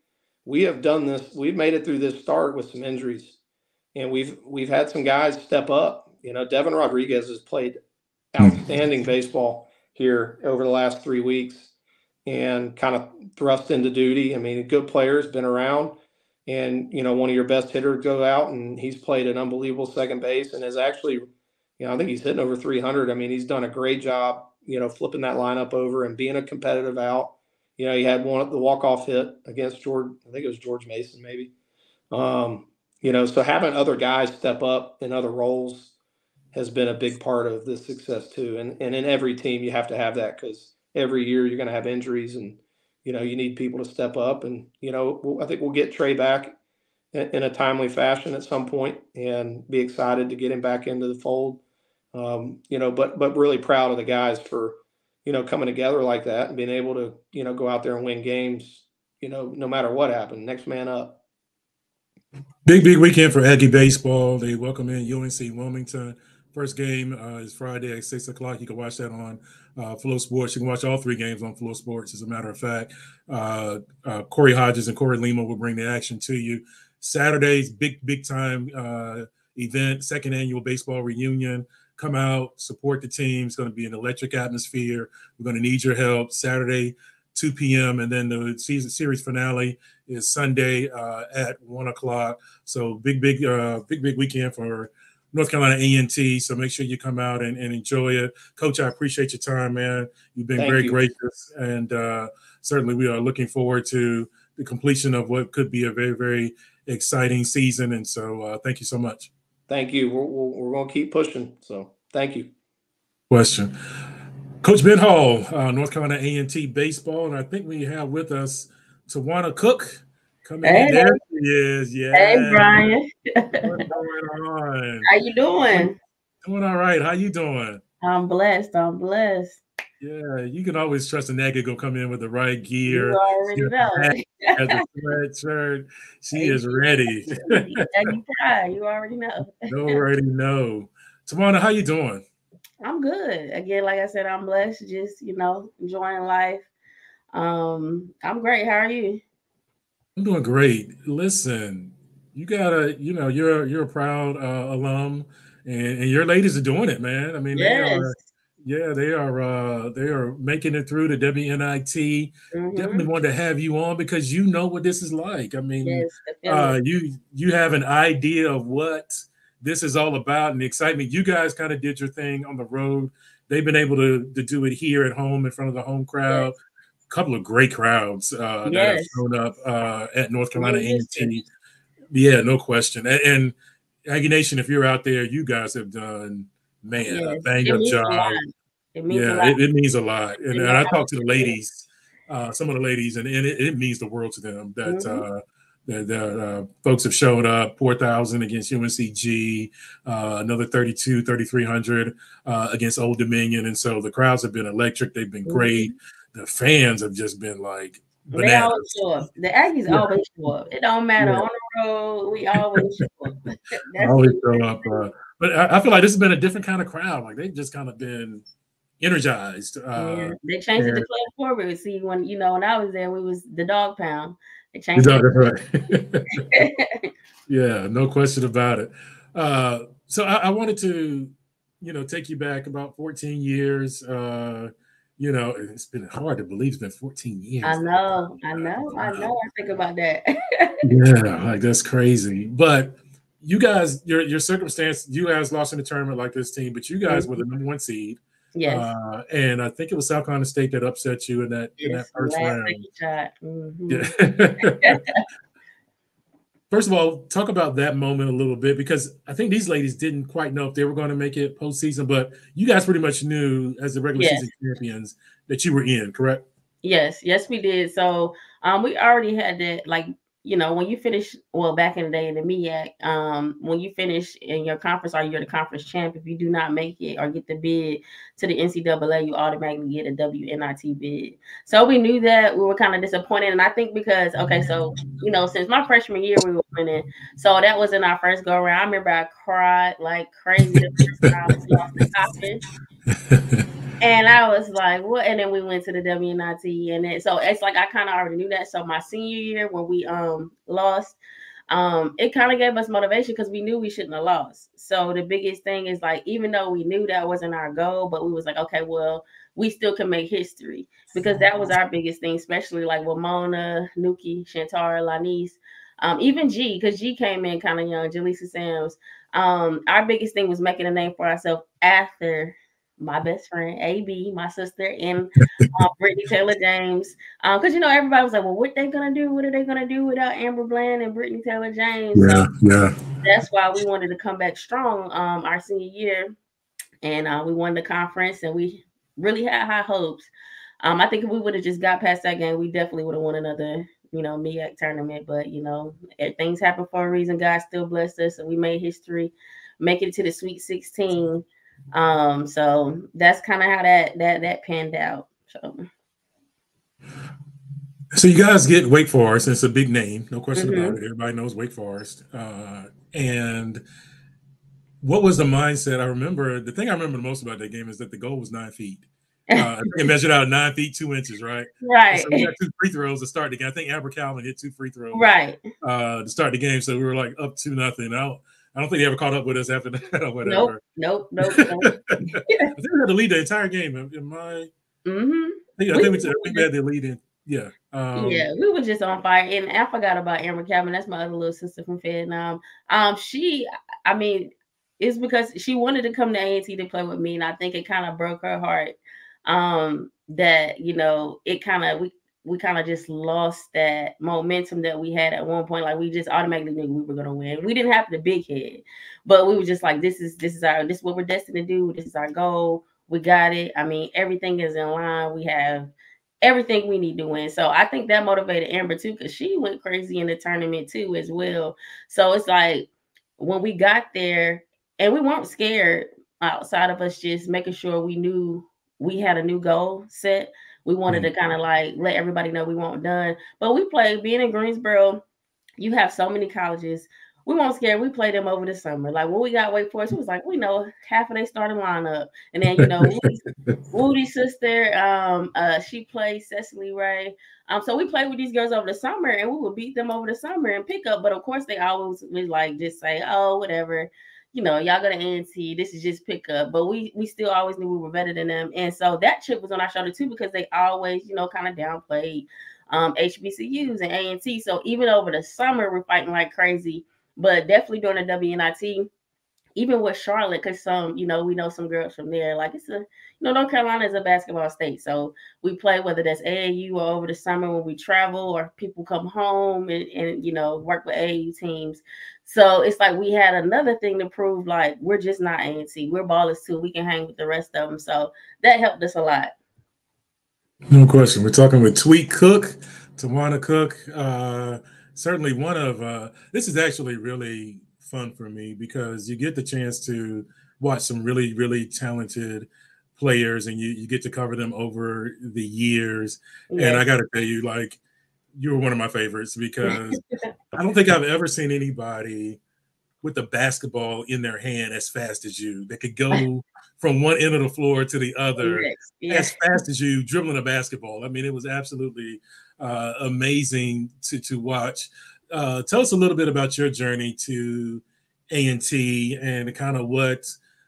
we have done this. We've made it through this start with some injuries, and we've we've had some guys step up. You know, Devin Rodriguez has played outstanding baseball here over the last three weeks, and kind of thrust into duty. I mean, a good player has been around, and you know, one of your best hitters go out, and he's played an unbelievable second base, and is actually you know, I think he's hitting over 300. I mean, he's done a great job, you know, flipping that lineup over and being a competitive out. You know, he had one of the walk off hit against George. I think it was George Mason, maybe. Um, you know, so having other guys step up in other roles has been a big part of this success too. And and in every team, you have to have that because every year you're going to have injuries, and you know, you need people to step up. And you know, I think we'll get Trey back in, in a timely fashion at some point, and be excited to get him back into the fold. Um, you know, but but really proud of the guys for you know coming together like that and being able to you know go out there and win games. You know, no matter what happened, next man up. Big, big weekend for Aggie baseball. They welcome in UNC Wilmington. First game uh, is Friday at six o'clock. You can watch that on uh, FloSports. You can watch all three games on FloSports. As a matter of fact, uh, uh, Corey Hodges and Corey Lima will bring the action to you. Saturday's big, big time uh, event, second annual baseball reunion. Come out, support the team. It's going to be an electric atmosphere. We're going to need your help. Saturday, 2 p.m. and then the season series finale is Sunday uh, at one o'clock. So big, big, uh, big, big weekend for North Carolina A&T. So make sure you come out and, and enjoy it. Coach, I appreciate your time, man. You've been Thank very you. gracious. And uh, certainly we are looking forward to the completion of what could be a very, very exciting season. And so uh, thank you so much. Thank you. We're, we're, we're going to keep pushing. So thank you. Question. Coach Ben Hall, uh, North Carolina A&T baseball. And I think we have with us Tawana Cook coming Hey. in. There she is. Yeah. Hey Brian, What's *laughs* going on? how you doing? Doing all right. How you doing? I'm blessed. I'm blessed. Yeah, you can always trust an Aggie go come in with the right gear. You already know. Has *laughs* a sweatshirt. She is ready. you already know. *laughs* you already know. Tawana, how you doing? I'm good. Again, like I said, I'm blessed. Just you know, enjoying life. Um, I'm great. How are you? I'm doing great. Listen, you gotta, you know, you're you're a proud uh, alum, and, and your ladies are doing it, man. I mean, they are, yeah, they are, uh, they are making it through the WNIT. Mhm. Definitely wanted to have you on because you know what this is like. I mean, Yes. uh, you you have an idea of what this is all about and the excitement. You guys kind of did your thing on the road. They've been able to, to do it here at home in front of the home crowd. A couple of great crowds uh, that have shown up uh, at North Carolina. A&T. Yeah, no question. And, and Aggie Nation, if you're out there, you guys have done man a bang up job. It Yeah, it, it means a lot. And, and I talked to the to do it. ladies, uh, some of the ladies, and, and it, it means the world to them that Mhm. uh, that, that uh, folks have showed up 4,000 against UNCG, uh, another 32, 3,300 uh, against Old Dominion. And so the crowds have been electric. They've been great. The fans have just been like They always show up. The Aggies Yeah. always show up. It don't matter Yeah. on the road. We always show up. *laughs* Always show up. Uh, but I, I feel like this has been a different kind of crowd. Like they've just kind of been energized. Yeah, Uh, they changed it and- to club forward. See, when you know when I was there, we was the dog pound. They changed know, it. right. *laughs* Yeah, no question about it. Uh, so I, I wanted to, you know, take you back about 14 years. Uh, you know, it's been hard to believe it's been 14 years. I know, I know, I know. I think about that. Yeah, like that's crazy. But you guys, your your circumstance, you guys lost in the tournament like this team, but you guys were the number one seed. yes, Uh, and I think it was South Carolina State that upset you in that in that first last round. Mhm. Yeah. *laughs* First of all, talk about that moment a little bit because I think these ladies didn't quite know if they were going to make it postseason, but you guys pretty much knew as the regular Yes. season champions that you were in, correct? Yes, yes, we did. So um we already had that like you know when you finish well back in the day in the MEAC, um when you finish in your conference or you're the conference champ, if you do not make it or get the bid to the NCAA, you automatically get a WNIT bid. So we knew that we were kind of disappointed, and I think because okay, so you know since my freshman year we were winning, so that was in our first go around. I remember I cried like crazy the first time lost. *laughs* And I was like, what? And then we went to the WNIT, and then so it's like I kind of already knew that. So my senior year when we um lost, um, it kind of gave us motivation because we knew we shouldn't have lost. So the biggest thing is like, even though we knew that wasn't our goal, but we was like, okay, well, we still can make history because that was our biggest thing, especially like with Mona, Nuki, Shantara, Lanice, um, even G, because G came in kind of young, Jaleesa Sams. Um, our biggest thing was making a name for ourselves after my best friend AB, my sister, and uh, *laughs* Brittany Taylor James. Because you know everybody was like, "Well, what they gonna do? What are they gonna do without Amber Bland and Brittany Taylor James?" yeah, So yeah. that's why we wanted to come back strong um, our senior year, and uh, we won the conference, and we really had high hopes. Um, I think if we would have just got past that game, we definitely would have won another, you know, MEAC tournament. But you know, eh, things happen for a reason. God still blessed us, and we made history, making it to the Sweet 16. Um, so that's kind of how that that that panned out. So So you guys get Wake Forest, and it's a big name, no question Mhm. about it. Everybody knows Wake Forest. Uh, and what was the mindset? I remember the thing I remember the most about that game is that the goal was nine feet. Uh, I think it measured out nine feet two inches, right? *laughs* Right, So we got two free throws to start the game. I think Amber Calvin hit two free throws right. uh, to start the game, so we were like up to nothing. I I don't think they ever caught up with us after *laughs* that or Nope, whatever. nope, nope. nope. I think we had to lead the entire game. Am, I? hmm I think, I think we, think we had the lead in. Yeah. Um, yeah, we were just on fire, and I forgot about Amber Calvin. That's my other little sister from Vietnam. Um, she, I mean, it's because she wanted to come to A&T to play with me, and I think it kind of broke her heart. Um, that you know, it kind of we we kind of just lost that momentum that we had at one point. Like we just automatically knew we were gonna win. We didn't have the big head, but we were just like, this is this is our this is what we're destined to do. This is our goal. We got it. I mean, everything is in line. We have everything we need to win. So I think that motivated Amber too, because she went crazy in the tournament too as well. So it's like when we got there and we weren't scared outside of us just making sure we knew we had a new goal set. We wanted mm-hmm. to kind of like let everybody know we weren't done. But we played being in Greensboro, you have so many colleges we won't scare. We played them over the summer. Like when we got Wake Forest, it was like we know half of their starting lineup, and then you know Woody's, *laughs* Woody's sister, um, uh, she played Cecily Ray. Um, so we played with these girls over the summer, and we would beat them over the summer and pick up. But of course, they always was like just say, "Oh, whatever." You know, y'all go to A&T. This is just pickup. but we we still always knew we were better than them, and so that chip was on our shoulder too because they always, you know, kind of downplayed um, HBCUs and A&T. So even over the summer, we're fighting like crazy but definitely during the WNIT, even with Charlotte, because some, you know, we know some girls from there. Like it's a, you know, North Carolina is a basketball state. So we play whether that's AAU or over the summer when we travel or people come home and, and you know, work with AAU teams. So it's like we had another thing to prove like we're just not A&T. We're ballers too. We can hang with the rest of them. So that helped us a lot. No question. We're talking with Tweet Cook, Tawana Cook. Uh certainly one of uh, this is actually really fun for me because you get the chance to watch some really really talented players and you, you get to cover them over the years and i gotta tell you like you were one of my favorites because *laughs* i don't think i've ever seen anybody with a basketball in their hand as fast as you that could go *laughs* from one end of the floor to the other yes. Yes. as fast as you dribbling a basketball i mean it was absolutely uh, amazing to to watch. Uh, tell us a little bit about your journey to A and T and kind of what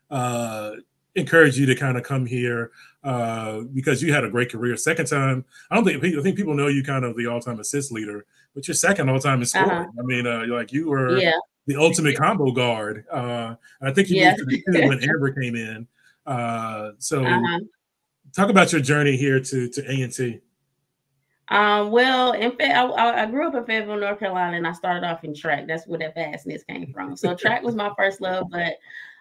uh, encouraged you to kind of come here uh, because you had a great career. Second time, I don't think I think people know you kind of the all-time assist leader, but you're second all-time in scoring. Uh-huh. I mean, uh, like you were yeah. the ultimate combo guard. Uh, I think you yeah. moved to the when *laughs* Amber came in. Uh, so, uh-huh. talk about your journey here to to A and T. Um, well, in fact, I, I, grew up in Fayetteville, North Carolina, and I started off in track. That's where that fastness came from. So track was my first love, but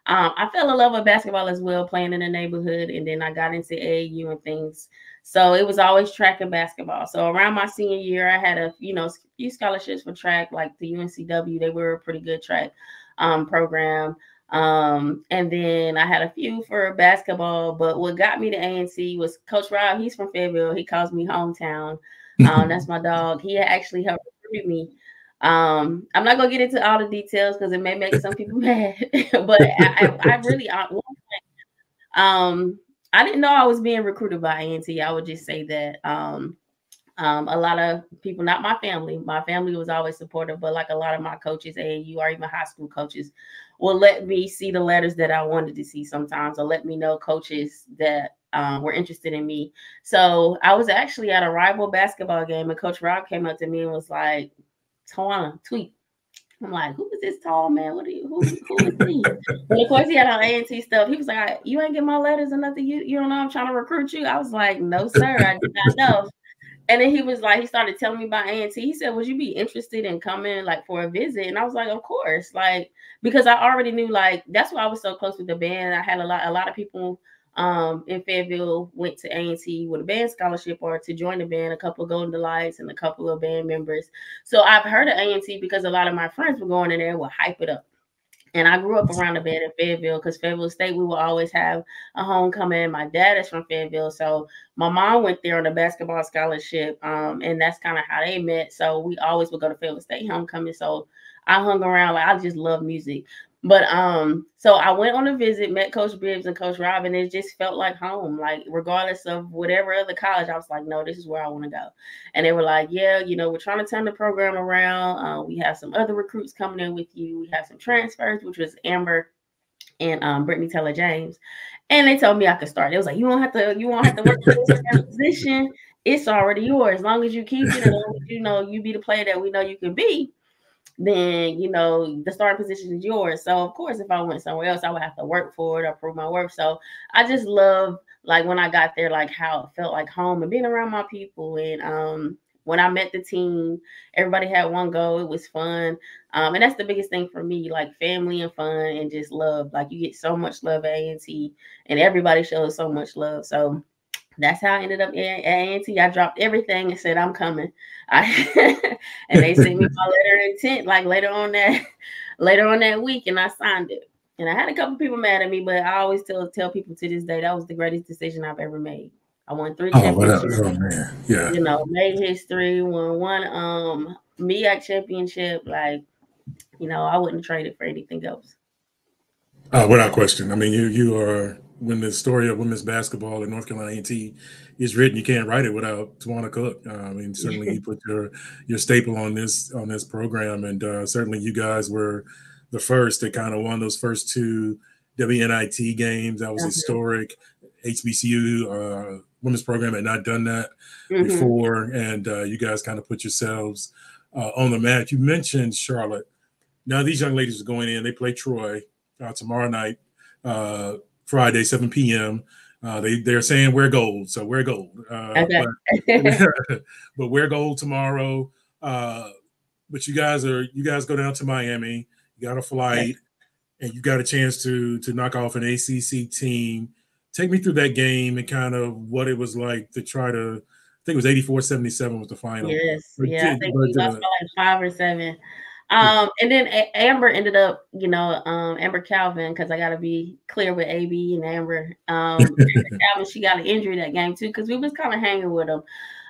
um, I fell in love with basketball as well, playing in the neighborhood, and then I got into AAU and things. So it was always track and basketball. So around my senior year, I had a you know few scholarships for track, like the UNCW. They were a pretty good track um, program. Um, and then I had a few for basketball, but what got me to A&T was Coach Rob. He's from Fayetteville. He calls me hometown. *laughs* Um, that's my dog. He actually helped recruit me. Um, I'm not gonna get into all the details because it may make some people *laughs* mad, *laughs* but I, I, I really, I, um, I didn't know I was being recruited by A&T. I would just say that. Um, um, a lot of people, not my family, my family was always supportive, but like a lot of my coaches, AAU or even high school coaches, will let me see the letters that I wanted to see sometimes, or let me know coaches that um, were interested in me. So I was actually at a rival basketball game, and Coach Rob came up to me and was like, "Tawana, tweet." I'm like, "Who is this tall man? What are you? Who, who is he?" but of course, he had all A&T stuff. He was like, "You ain't get my letters or nothing. You you don't know I'm trying to recruit you." I was like, "No, sir, I did not *laughs* know." And then he was like, he started telling me about A&T. He said, Would you be interested in coming like for a visit? And I was like, Of course. Like, because I already knew like that's why I was so close with the band. I had a lot, a lot of people um in Fayetteville went to A&T with a band scholarship or to join the band, a couple of Golden Delights and a couple of band members. So I've heard of A&T because a lot of my friends were going in there and would hype it up. And I grew up around the band in Fayetteville because Fayetteville State, we will always have a homecoming. My dad is from Fayetteville. So my mom went there on a basketball scholarship. Um, and that's kind of how they met. So we always would go to Fayetteville State homecoming. So I hung around, like I just love music. But um, so I went on a visit, met Coach Bibbs and Coach Robin. And it just felt like home. Like regardless of whatever other college, I was like, no, this is where I want to go. And they were like, yeah, you know, we're trying to turn the program around. Uh, we have some other recruits coming in with you. We have some transfers, which was Amber and um, Brittany Taylor James. And they told me I could start. It was like, you won't have to, you won't have to work for this *laughs* position. It's already yours. As long as you keep it, as long as you know you be the player that we know you can be then you know the starting position is yours. So of course, if I went somewhere else, I would have to work for it or prove my worth. So I just love like when I got there, like how it felt like home and being around my people. And um, when I met the team, everybody had one goal. It was fun, um, and that's the biggest thing for me, like family and fun and just love. Like you get so much love at A&T, and everybody shows so much love. So that's how I ended up at A&T. I dropped everything and said, I'm coming. I, *laughs* and they sent me my letter of intent like later on that *laughs* later on that week and I signed it. And I had a couple people mad at me, but I always tell tell people to this day that was the greatest decision I've ever made. I won three championships. oh man, yeah. You know, made history, won one um MEAC championship. Like, you know, I wouldn't trade it for anything else. Uh, without question. I mean, you you are when the story of women's basketball in North Carolina A&T is written, you can't write it without Tawana Cook. Uh, I mean, certainly you put your your staple on this on this program, and uh, certainly you guys were the first that kind of won those first two WNIT games. That was Mhm. historic. HBCU uh, women's program had not done that Mhm. before, and uh, you guys kind of put yourselves uh, on the map. You mentioned Charlotte. Now these young ladies are going in. They play Troy uh, tomorrow night, uh, Friday, 7 p.m. Uh, they they're saying wear gold, so wear gold. Uh, Okay. but, *laughs* but wear gold tomorrow. Uh, but you guys are you guys go down to Miami. You got a flight, and you got a chance to to knock off an ACC team. Take me through that game and kind of what it was like to try to. I think it was 84 77 was the final. Yes, But yeah, I think but, we lost uh, by like five or seven. Um, and then A- Amber ended up, you know, um, Amber Calvin, because I gotta be clear with AB and Amber. Um, *laughs* Amber Calvin, she got an injury that game too, because we was kind of hanging with them.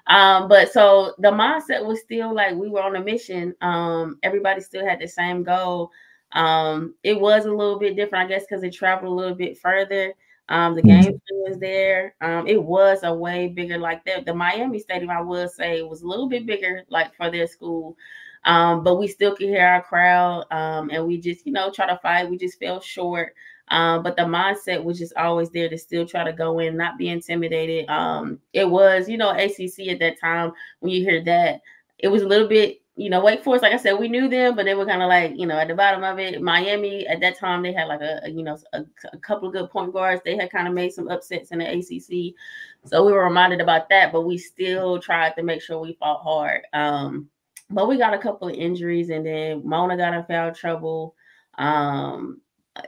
Um, but so the mindset was still like we were on a mission. Um, everybody still had the same goal. Um, it was a little bit different, I guess, because it traveled a little bit further. Um, the Mhm. game was there. Um, it was a way bigger like that. The Miami Stadium, I would say, was a little bit bigger, like for their school. Um, but we still could hear our crowd. Um, and we just, you know, try to fight. We just fell short. Um, but the mindset was just always there to still try to go in, not be intimidated. Um, it was, you know, ACC at that time. When you hear that, it was a little bit, you know, Wake Forest. Like I said, we knew them, but they were kind of like, you know, at the bottom of it. Miami at that time, they had like a, a, you know, a, a couple of good point guards. They had kind of made some upsets in the ACC, so we were reminded about that. But we still tried to make sure we fought hard. Um, but we got a couple of injuries, and then Mona got in foul trouble. Um,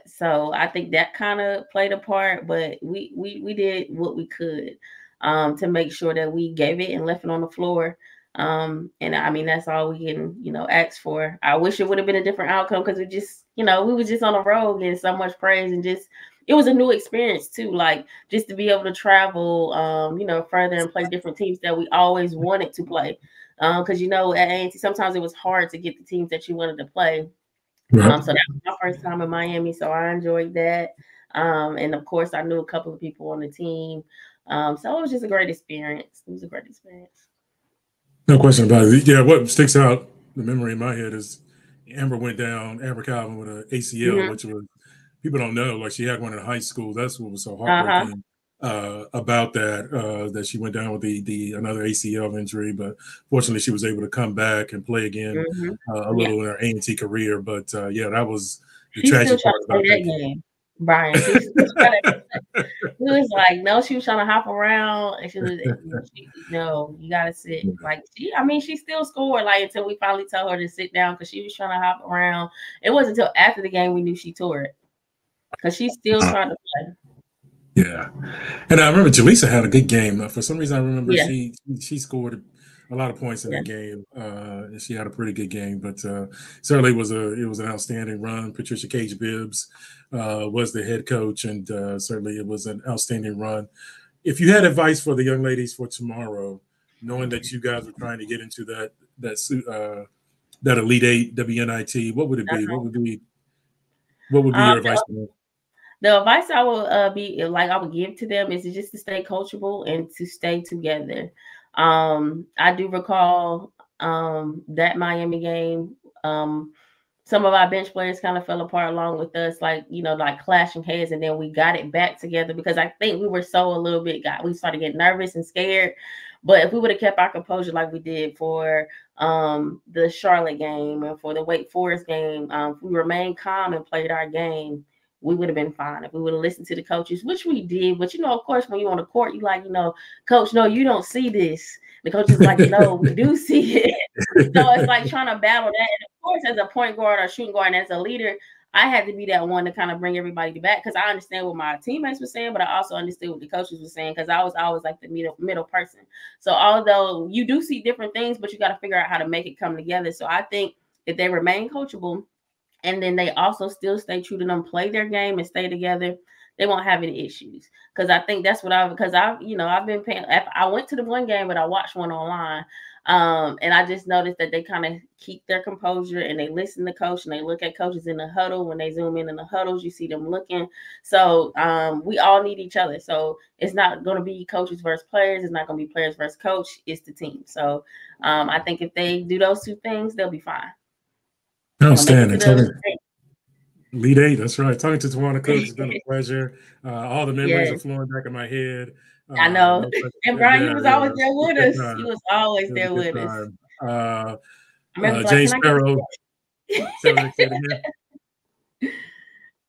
so I think that kind of played a part, but we we we did what we could um, to make sure that we gave it and left it on the floor. Um, and I mean that's all we can you know ask for. I wish it would have been a different outcome because we just you know we was just on the road getting so much praise and just it was a new experience too. Like just to be able to travel, um, you know, further and play different teams that we always wanted to play. Um, because you know at A&T sometimes it was hard to get the teams that you wanted to play. Um, so that was my first time in Miami, so I enjoyed that. Um, and of course, I knew a couple of people on the team. Um, so it was just a great experience. It was a great experience. No question about it. Yeah, what sticks out the memory in my head is Amber went down, Amber Calvin with an ACL, Mhm. which was people don't know. Like she had one in high school. That's what was so Uh-huh. Uh about that. Uh, that she went down with the the another ACL injury, but fortunately she was able to come back and play again Mhm. uh, a little in her A and T career. But uh, yeah, that was the tragic part about that game. game, Brian. She was, to- *laughs* was like, no, she was trying to hop around, and she was, she, no, you gotta sit. Like she, I mean, she still scored like until we finally told her to sit down because she was trying to hop around. It wasn't until after the game we knew she tore it because she's still trying to play. Yeah, and I remember Jaleesa had a good game. For some reason, I remember Yeah. she she scored a lot of points in Yeah. that game. Uh, and she had a pretty good game, but uh, certainly was a it was an outstanding run. Patricia Cage Bibbs uh, was the head coach, and uh, certainly it was an outstanding run. If you had advice for the young ladies for tomorrow, knowing that you guys were trying to get into that that uh, that elite eight WNIT, what would it be? What would be what would be your Um, advice? The advice I will uh, be like I would give to them is just to stay coachable and to stay together. Um, I do recall um, that Miami game. Um, some of our bench players kind of fell apart along with us, like you know, like clashing heads, and then we got it back together because I think we were so a little bit got we started getting nervous and scared. But if we would have kept our composure like we did for um, the Charlotte game and for the Wake Forest game, um, we remained calm and played our game, we would have been fine if we would have listened to the coaches, which we did. But you know, of course, when you're on the court, you like, you know, coach, no, you don't see this. The coach is like, no, we do *laughs* see it. so it's like trying to battle that. And of course, as a point guard or shooting guard and as a leader, I had to be that one to kind of bring everybody back because I understand what my teammates were saying, but I also understood what the coaches were saying because I was always like the middle middle person. So although you do see different things, but you got to figure out how to make it come together. So I think if they remain coachable and then they also still stay true to them, play their game and stay together, they won't have any issues. Because I think that's what I because I you know I've been paying. I went to the one game, but I watched one online. Um, and I just noticed that they kind of keep their composure and they listen to coach and they look at coaches in the huddle. When they zoom in in the huddles, you see them looking. So um, we all need each other. So it's not going to be coaches versus players. It's not going to be players versus coach. It's the team. So um, I think if they do those two things, they'll be fine. Outstanding. Lead eight, that's right. Talking to Tawana Cook has been a *laughs* pleasure. Uh, all the memories yes. are flowing back in my head. I know. Uh, and Brian, he was always there with us. He was always there with us. Uh, uh, James Sparrow. *laughs*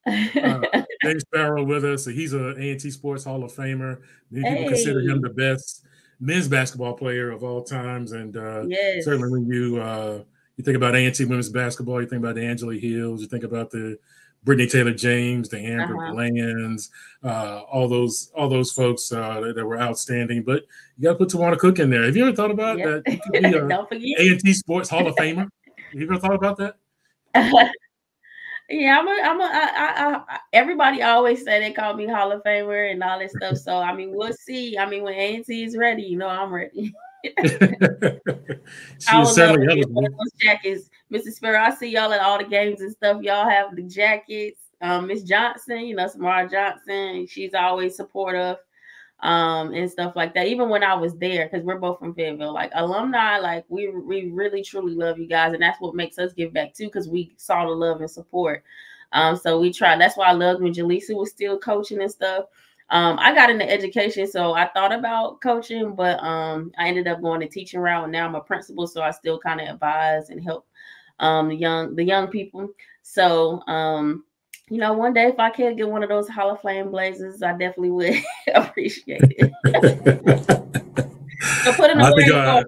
uh, James Sparrow with us. He's a A&T Sports Hall of Famer. Many people consider him the best men's basketball player of all times. And uh, yes. certainly when you uh, you think about A&T women's basketball, you think about the Angela Hills, you think about the Brittany Taylor James, the Amber uh-huh. Blands, uh, all those all those folks uh, that, that, were outstanding. But you got to put Tawana Cook in there. Have you ever thought about yep. that? *laughs* Don't forget A&T Sports Hall of Famer. Have you ever thought about that? *laughs* yeah, I'm a, I'm a, I, I, I, everybody always say they call me Hall of Famer and all that stuff. So I mean, we'll see. I mean, when A&T is ready, you know, I'm ready. *laughs* *laughs* I was certainly those jackets, Mrs. Sparrow. I see y'all at all the games and stuff. Y'all have the jackets. Um, Miss Johnson, you know, Samara Johnson, she's always supportive um and stuff like that even when i was there because we're both from fayetteville like alumni like we we really truly love you guys and that's what makes us give back too because we saw the love and support um so we tried that's why i loved when jaleesa was still coaching and stuff um, I got into education, so I thought about coaching, but um, I ended up going the teaching route. And now I'm a principal, so I still kind of advise and help um, the young the young people. So um, you know, one day if I can get one of those Hall of Fame blazers, I definitely would *laughs* appreciate it. *laughs* so put in a I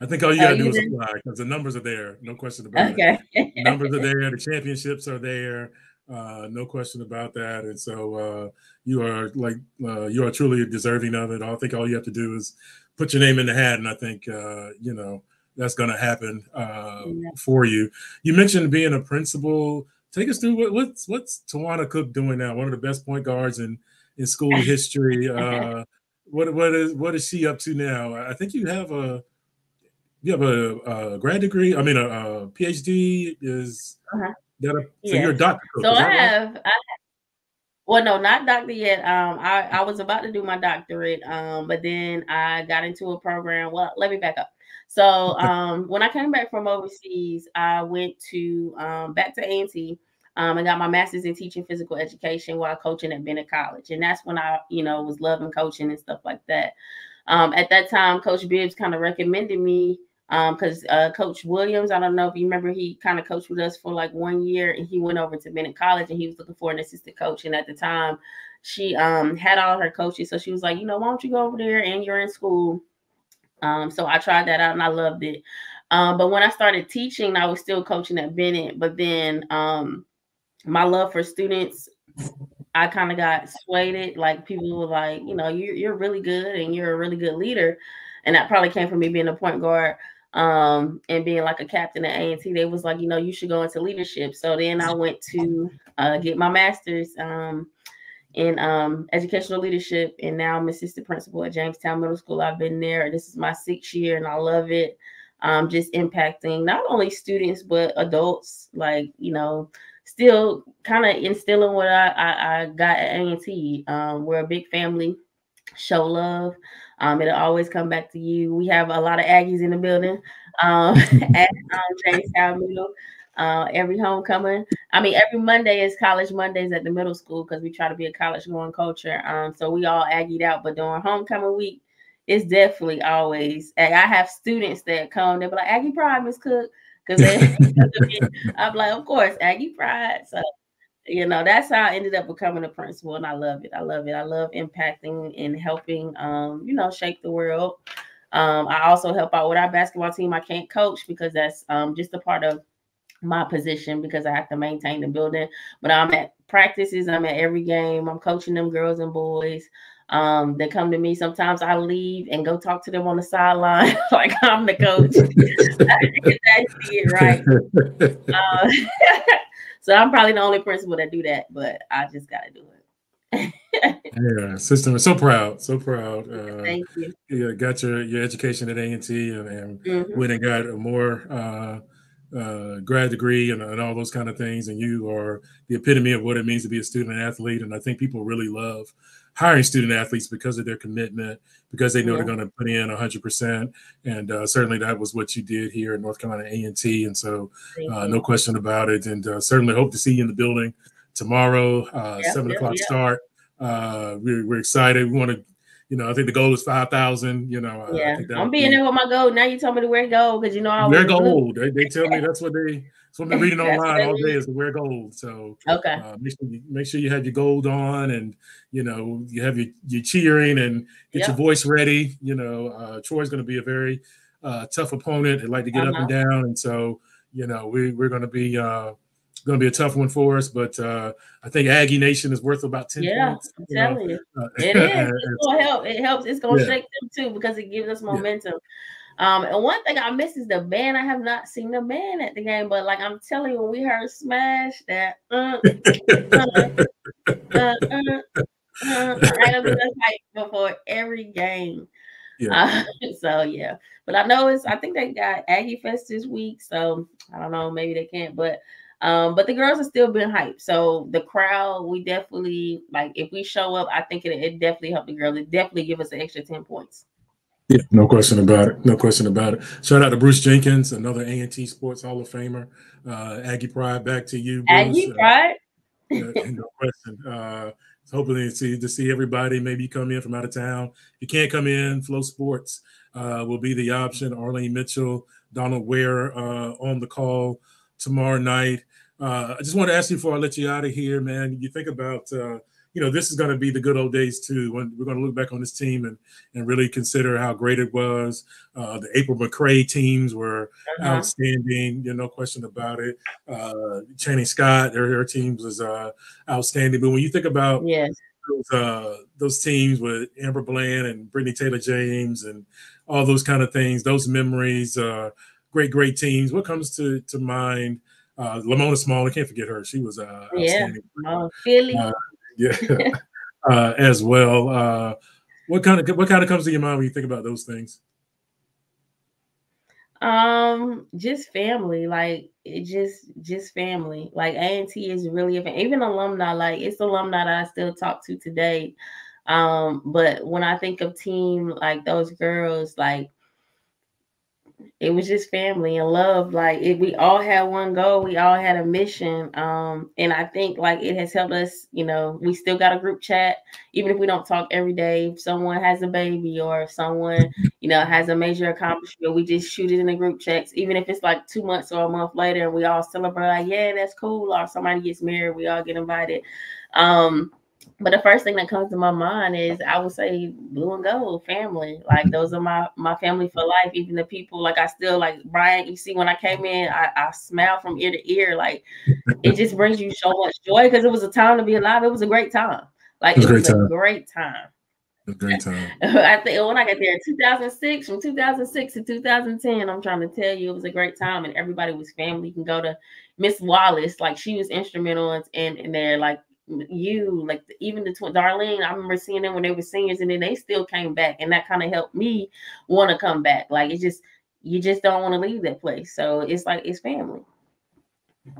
I think all you gotta do is apply because the numbers are there, no question about okay. it. The numbers are there, the championships are there. Uh, no question about that. And so uh, you are like uh, you are truly deserving of it. I think all you have to do is put your name in the hat, and I think uh, you know that's going to happen uh, yeah. for you. You mentioned being a principal. Take us through what, what's what's Tawana Cook doing now? One of the best point guards in in school *laughs* history. Uh, what what is what is she up to now? I think you have a you have a, a grad degree. I mean, a, a PhD is. Uh-huh a, so yes. you're a doctor. So I have, right? I have, well, no, not doctor yet. Um, I, I was about to do my doctorate, um, but then I got into a program. Well, let me back up. So um, when I came back from overseas, I went to um, back to A&T um, and got my master's in teaching physical education while coaching at Bennett College, and that's when I, you know, was loving coaching and stuff like that. Um, at that time, Coach Bibbs kind of recommended me because um, uh, Coach Williams, I don't know if you remember, he kind of coached with us for like one year, and he went over to Bennett College, and he was looking for an assistant coach. And at the time, she um, had all her coaches, so she was like, you know, why don't you go over there and you're in school. Um, so I tried that out, and I loved it. Um, but when I started teaching, I was still coaching at Bennett. But then um, my love for students, I kind of got swayed. It Like people were like, you know, you're you're really good, and you're a really good leader. And that probably came from me being a point guard um, and being like a captain at A&T, they was like, you know, you should go into leadership. So then I went to uh, get my master's um, in um, educational leadership, and now I'm assistant principal at Jamestown Middle School. I've been there. This is my sixth year, and I love it. Um, just impacting not only students but adults. Like you know, still kind of instilling what I, I, I got at A&T. Um, we're a big family. Show love. Um, it'll always come back to you. We have a lot of Aggies in the building um, *laughs* at um, Jamestown Middle. Uh, every homecoming. I mean, every Monday is college Mondays at the middle school because we try to be a college going culture. Um, so we all Aggied out, but during homecoming week, it's definitely always. I have students that come. They be like Aggie Pride, Miss Cook, because. *laughs* I'm like, of course, Aggie Pride. So you know that's how i ended up becoming a principal and i love it i love it i love impacting and helping um you know shake the world um i also help out with our basketball team i can't coach because that's um just a part of my position because i have to maintain the building but i'm at practices i'm at every game i'm coaching them girls and boys um, they come to me. Sometimes I leave and go talk to them on the sideline, *laughs* like I'm the coach. *laughs* That's it, right? *laughs* Uh, so I'm probably the only principal that do that, but I just got to do it. yeah, system is so proud, so proud. Uh, Thank you. Yeah, got your your education at A and T, and mm-hmm. went and got a more uh, uh, grad degree and, and all those kind of things. And you are the epitome of what it means to be a student athlete. And I think people really love hiring student athletes because of their commitment, because they know yeah. they're going to put in 100%. And uh, certainly that was what you did here at North Carolina A&T. And so uh, no question about it. And uh, certainly hope to see you in the building tomorrow, uh, yep, 7 o'clock yep. start. Uh, we're, we're excited. We want to you know, I think the goal is five thousand. You know, yeah, I'm being there with my goal. Now you tell me to wear gold because you know I wear gold. They, they tell me *laughs* that's what they that's what I'm reading *laughs* online all day is to wear gold. So okay, uh, make sure you, make sure you have your gold on, and you know you have your your cheering and get yep. your voice ready. You know, uh, Troy's going to be a very uh, tough opponent. They like to get uh-huh. up and uh-huh. down, and so you know we we're going to be uh, going to be a tough one for us. But uh, I think Aggie Nation is worth about ten yeah, points. I'm telling you, uh, it is. *laughs* It's going to help. It helps. It's going to yeah. shake them too because it gives us momentum. Yeah. Um, and one thing I miss is the band. I have not seen the band at the game, but like I'm telling you, when we heard Smash, that uh, uh, uh, uh, uh, like before every game. Yeah. Uh, *laughs* so yeah, but I know it's. I think they got Aggie Fest this week, so I don't know. Maybe they can't, but um, but the girls have still been hyped. So the crowd, we definitely like if we show up, I think it, it definitely help the girls. It definitely give us an extra 10 points. Yeah, no question about it. No question about it. Shout out to Bruce Jenkins, another A&T Sports Hall of Famer. Uh, Aggie Pride, back to you. Bruce. Aggie Pride. Uh, no question. Uh, hoping to see to see everybody. Maybe come in from out of town. If you can't come in, FloSports uh, will be the option. Arlene Mitchell, Donald Ware uh, on the call tomorrow night. Uh, I just want to ask you before I let you out of here, man. You think about, uh, you know, this is going to be the good old days too. When we're going to look back on this team and and really consider how great it was. Uh, the April McCray teams were uh-huh. outstanding. You know, no question about it. Uh, Channing Scott, her, her teams was uh, outstanding. But when you think about yes. those uh, those teams with Amber Bland and Brittany Taylor James and all those kind of things, those memories, uh, great, great teams. What comes to to mind? uh, Lamona Small, I can't forget her. She was uh, yeah, oh, Philly, uh, yeah, *laughs* *laughs* uh, as well. Uh, what kind of what kind of comes to your mind when you think about those things? Um, just family, like it just just family. Like A and T is really a, even alumni. Like it's alumni that I still talk to today. Um, but when I think of team like those girls, like it was just family and love. Like if we all had one goal, we all had a mission. Um, and I think like it has helped us, you know, we still got a group chat, even if we don't talk every day. If someone has a baby or someone, you know, has a major accomplishment, we just shoot it in the group chats, even if it's like two months or a month later and we all celebrate, like, yeah, that's cool. Or somebody gets married, we all get invited. Um, but the first thing that comes to my mind is I would say blue and gold family. Like those are my my family for life. Even the people like I still like Brian. You see when I came in, I, I smile from ear to ear. Like it just brings you so much joy because it was a time to be alive. It was a great time. Like it was, it was a great time. A great time. *laughs* I think when I got there in 2006, from 2006 to 2010, I'm trying to tell you, it was a great time, and everybody was family. You can go to Miss Wallace, like she was instrumental in, in, in there, like you, like even the twin Darlene, I remember seeing them when they were seniors, and then they still came back, and that kind of helped me want to come back. Like it just you just don't want to leave that place. So it's like it's family.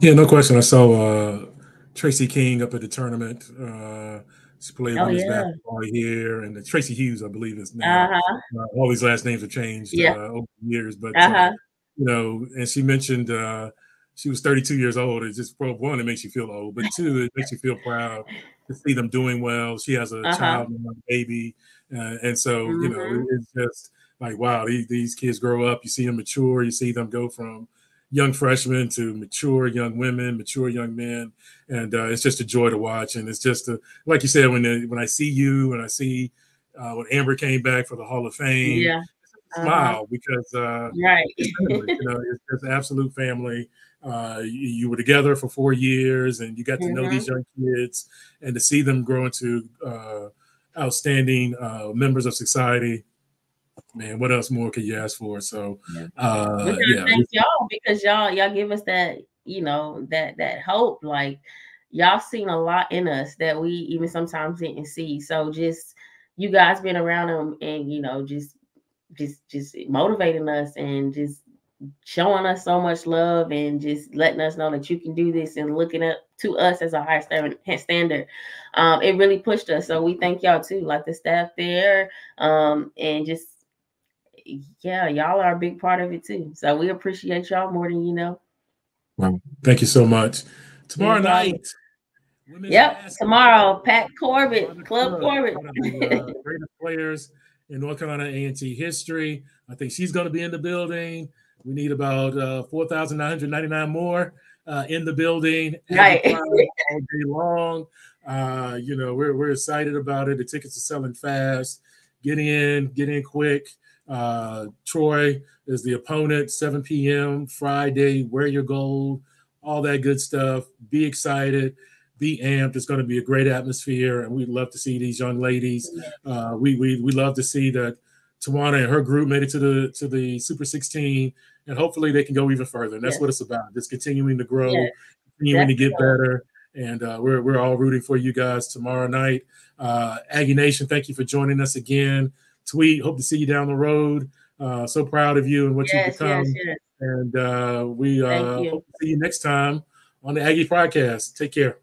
Yeah, no question. I saw uh Tracy King up at the tournament. Uh she played oh, yeah. basketball here, and the Tracy Hughes, I believe, is now. Uh-huh. Uh, all these last names have changed yeah. uh, over the years, but uh, uh-huh. you know, and she mentioned uh, she was 32 years old. It just for one, it makes you feel old, but two, it makes you feel proud to see them doing well. She has a uh-huh. child, a baby, uh, and so you know Mhm. it's just like wow, these, these kids grow up. You see them mature. You see them go from young freshmen to mature young women, mature young men, and uh, it's just a joy to watch. And it's just a, like you said when when I see you and I see uh, when Amber came back for the Hall of Fame, Yeah. Uh-huh. smile because uh, Right. you know it's just absolute family. Uh, you, you were together for four years, and you got to know these young kids, and to see them grow into uh, outstanding uh, members of society. Man, what else more could you ask for? So, Yeah. uh, yeah, thank y'all because y'all y'all give us that you know that that hope like y'all seen a lot in us that we even sometimes didn't see so just you guys been around them and you know just just just motivating us and just showing us so much love and just letting us know that you can do this and looking up to us as a higher standard um it really pushed us so we thank y'all too like the staff there um and just yeah, y'all are a big part of it too. So we appreciate y'all more than you know. Well, thank you so much. Tomorrow problem. night. Yep, tomorrow, Pat Corbett, Club Club Corbett. one of the uh, greatest players in North Carolina A&T history. I think she's going to be in the building. We need about uh, 4,999 more uh, in the building. Right. All day long. Uh, you know, we're, we're excited about it. The tickets are selling fast. Get in, get in quick. Uh, Troy is the opponent, 7 p.m. Friday. Wear your gold, all that good stuff. Be excited be amped. It's going to be a great atmosphere, and we'd love to see these young ladies. Uh, we we we love to see that Tawana and her group made it to the to the Super 16, and hopefully they can go even further. And that's Yes. what it's about. Just continuing to grow, Yes, continuing to get better, and uh, we're we're all rooting for you guys tomorrow night. Uh, Aggie Nation, thank you for joining us again. Tweet, hope to see you down the road. Uh, so proud of you and what you've become. yes, yes. And uh, we uh, hope to see you next time on the Aggie Pridecast. Take care.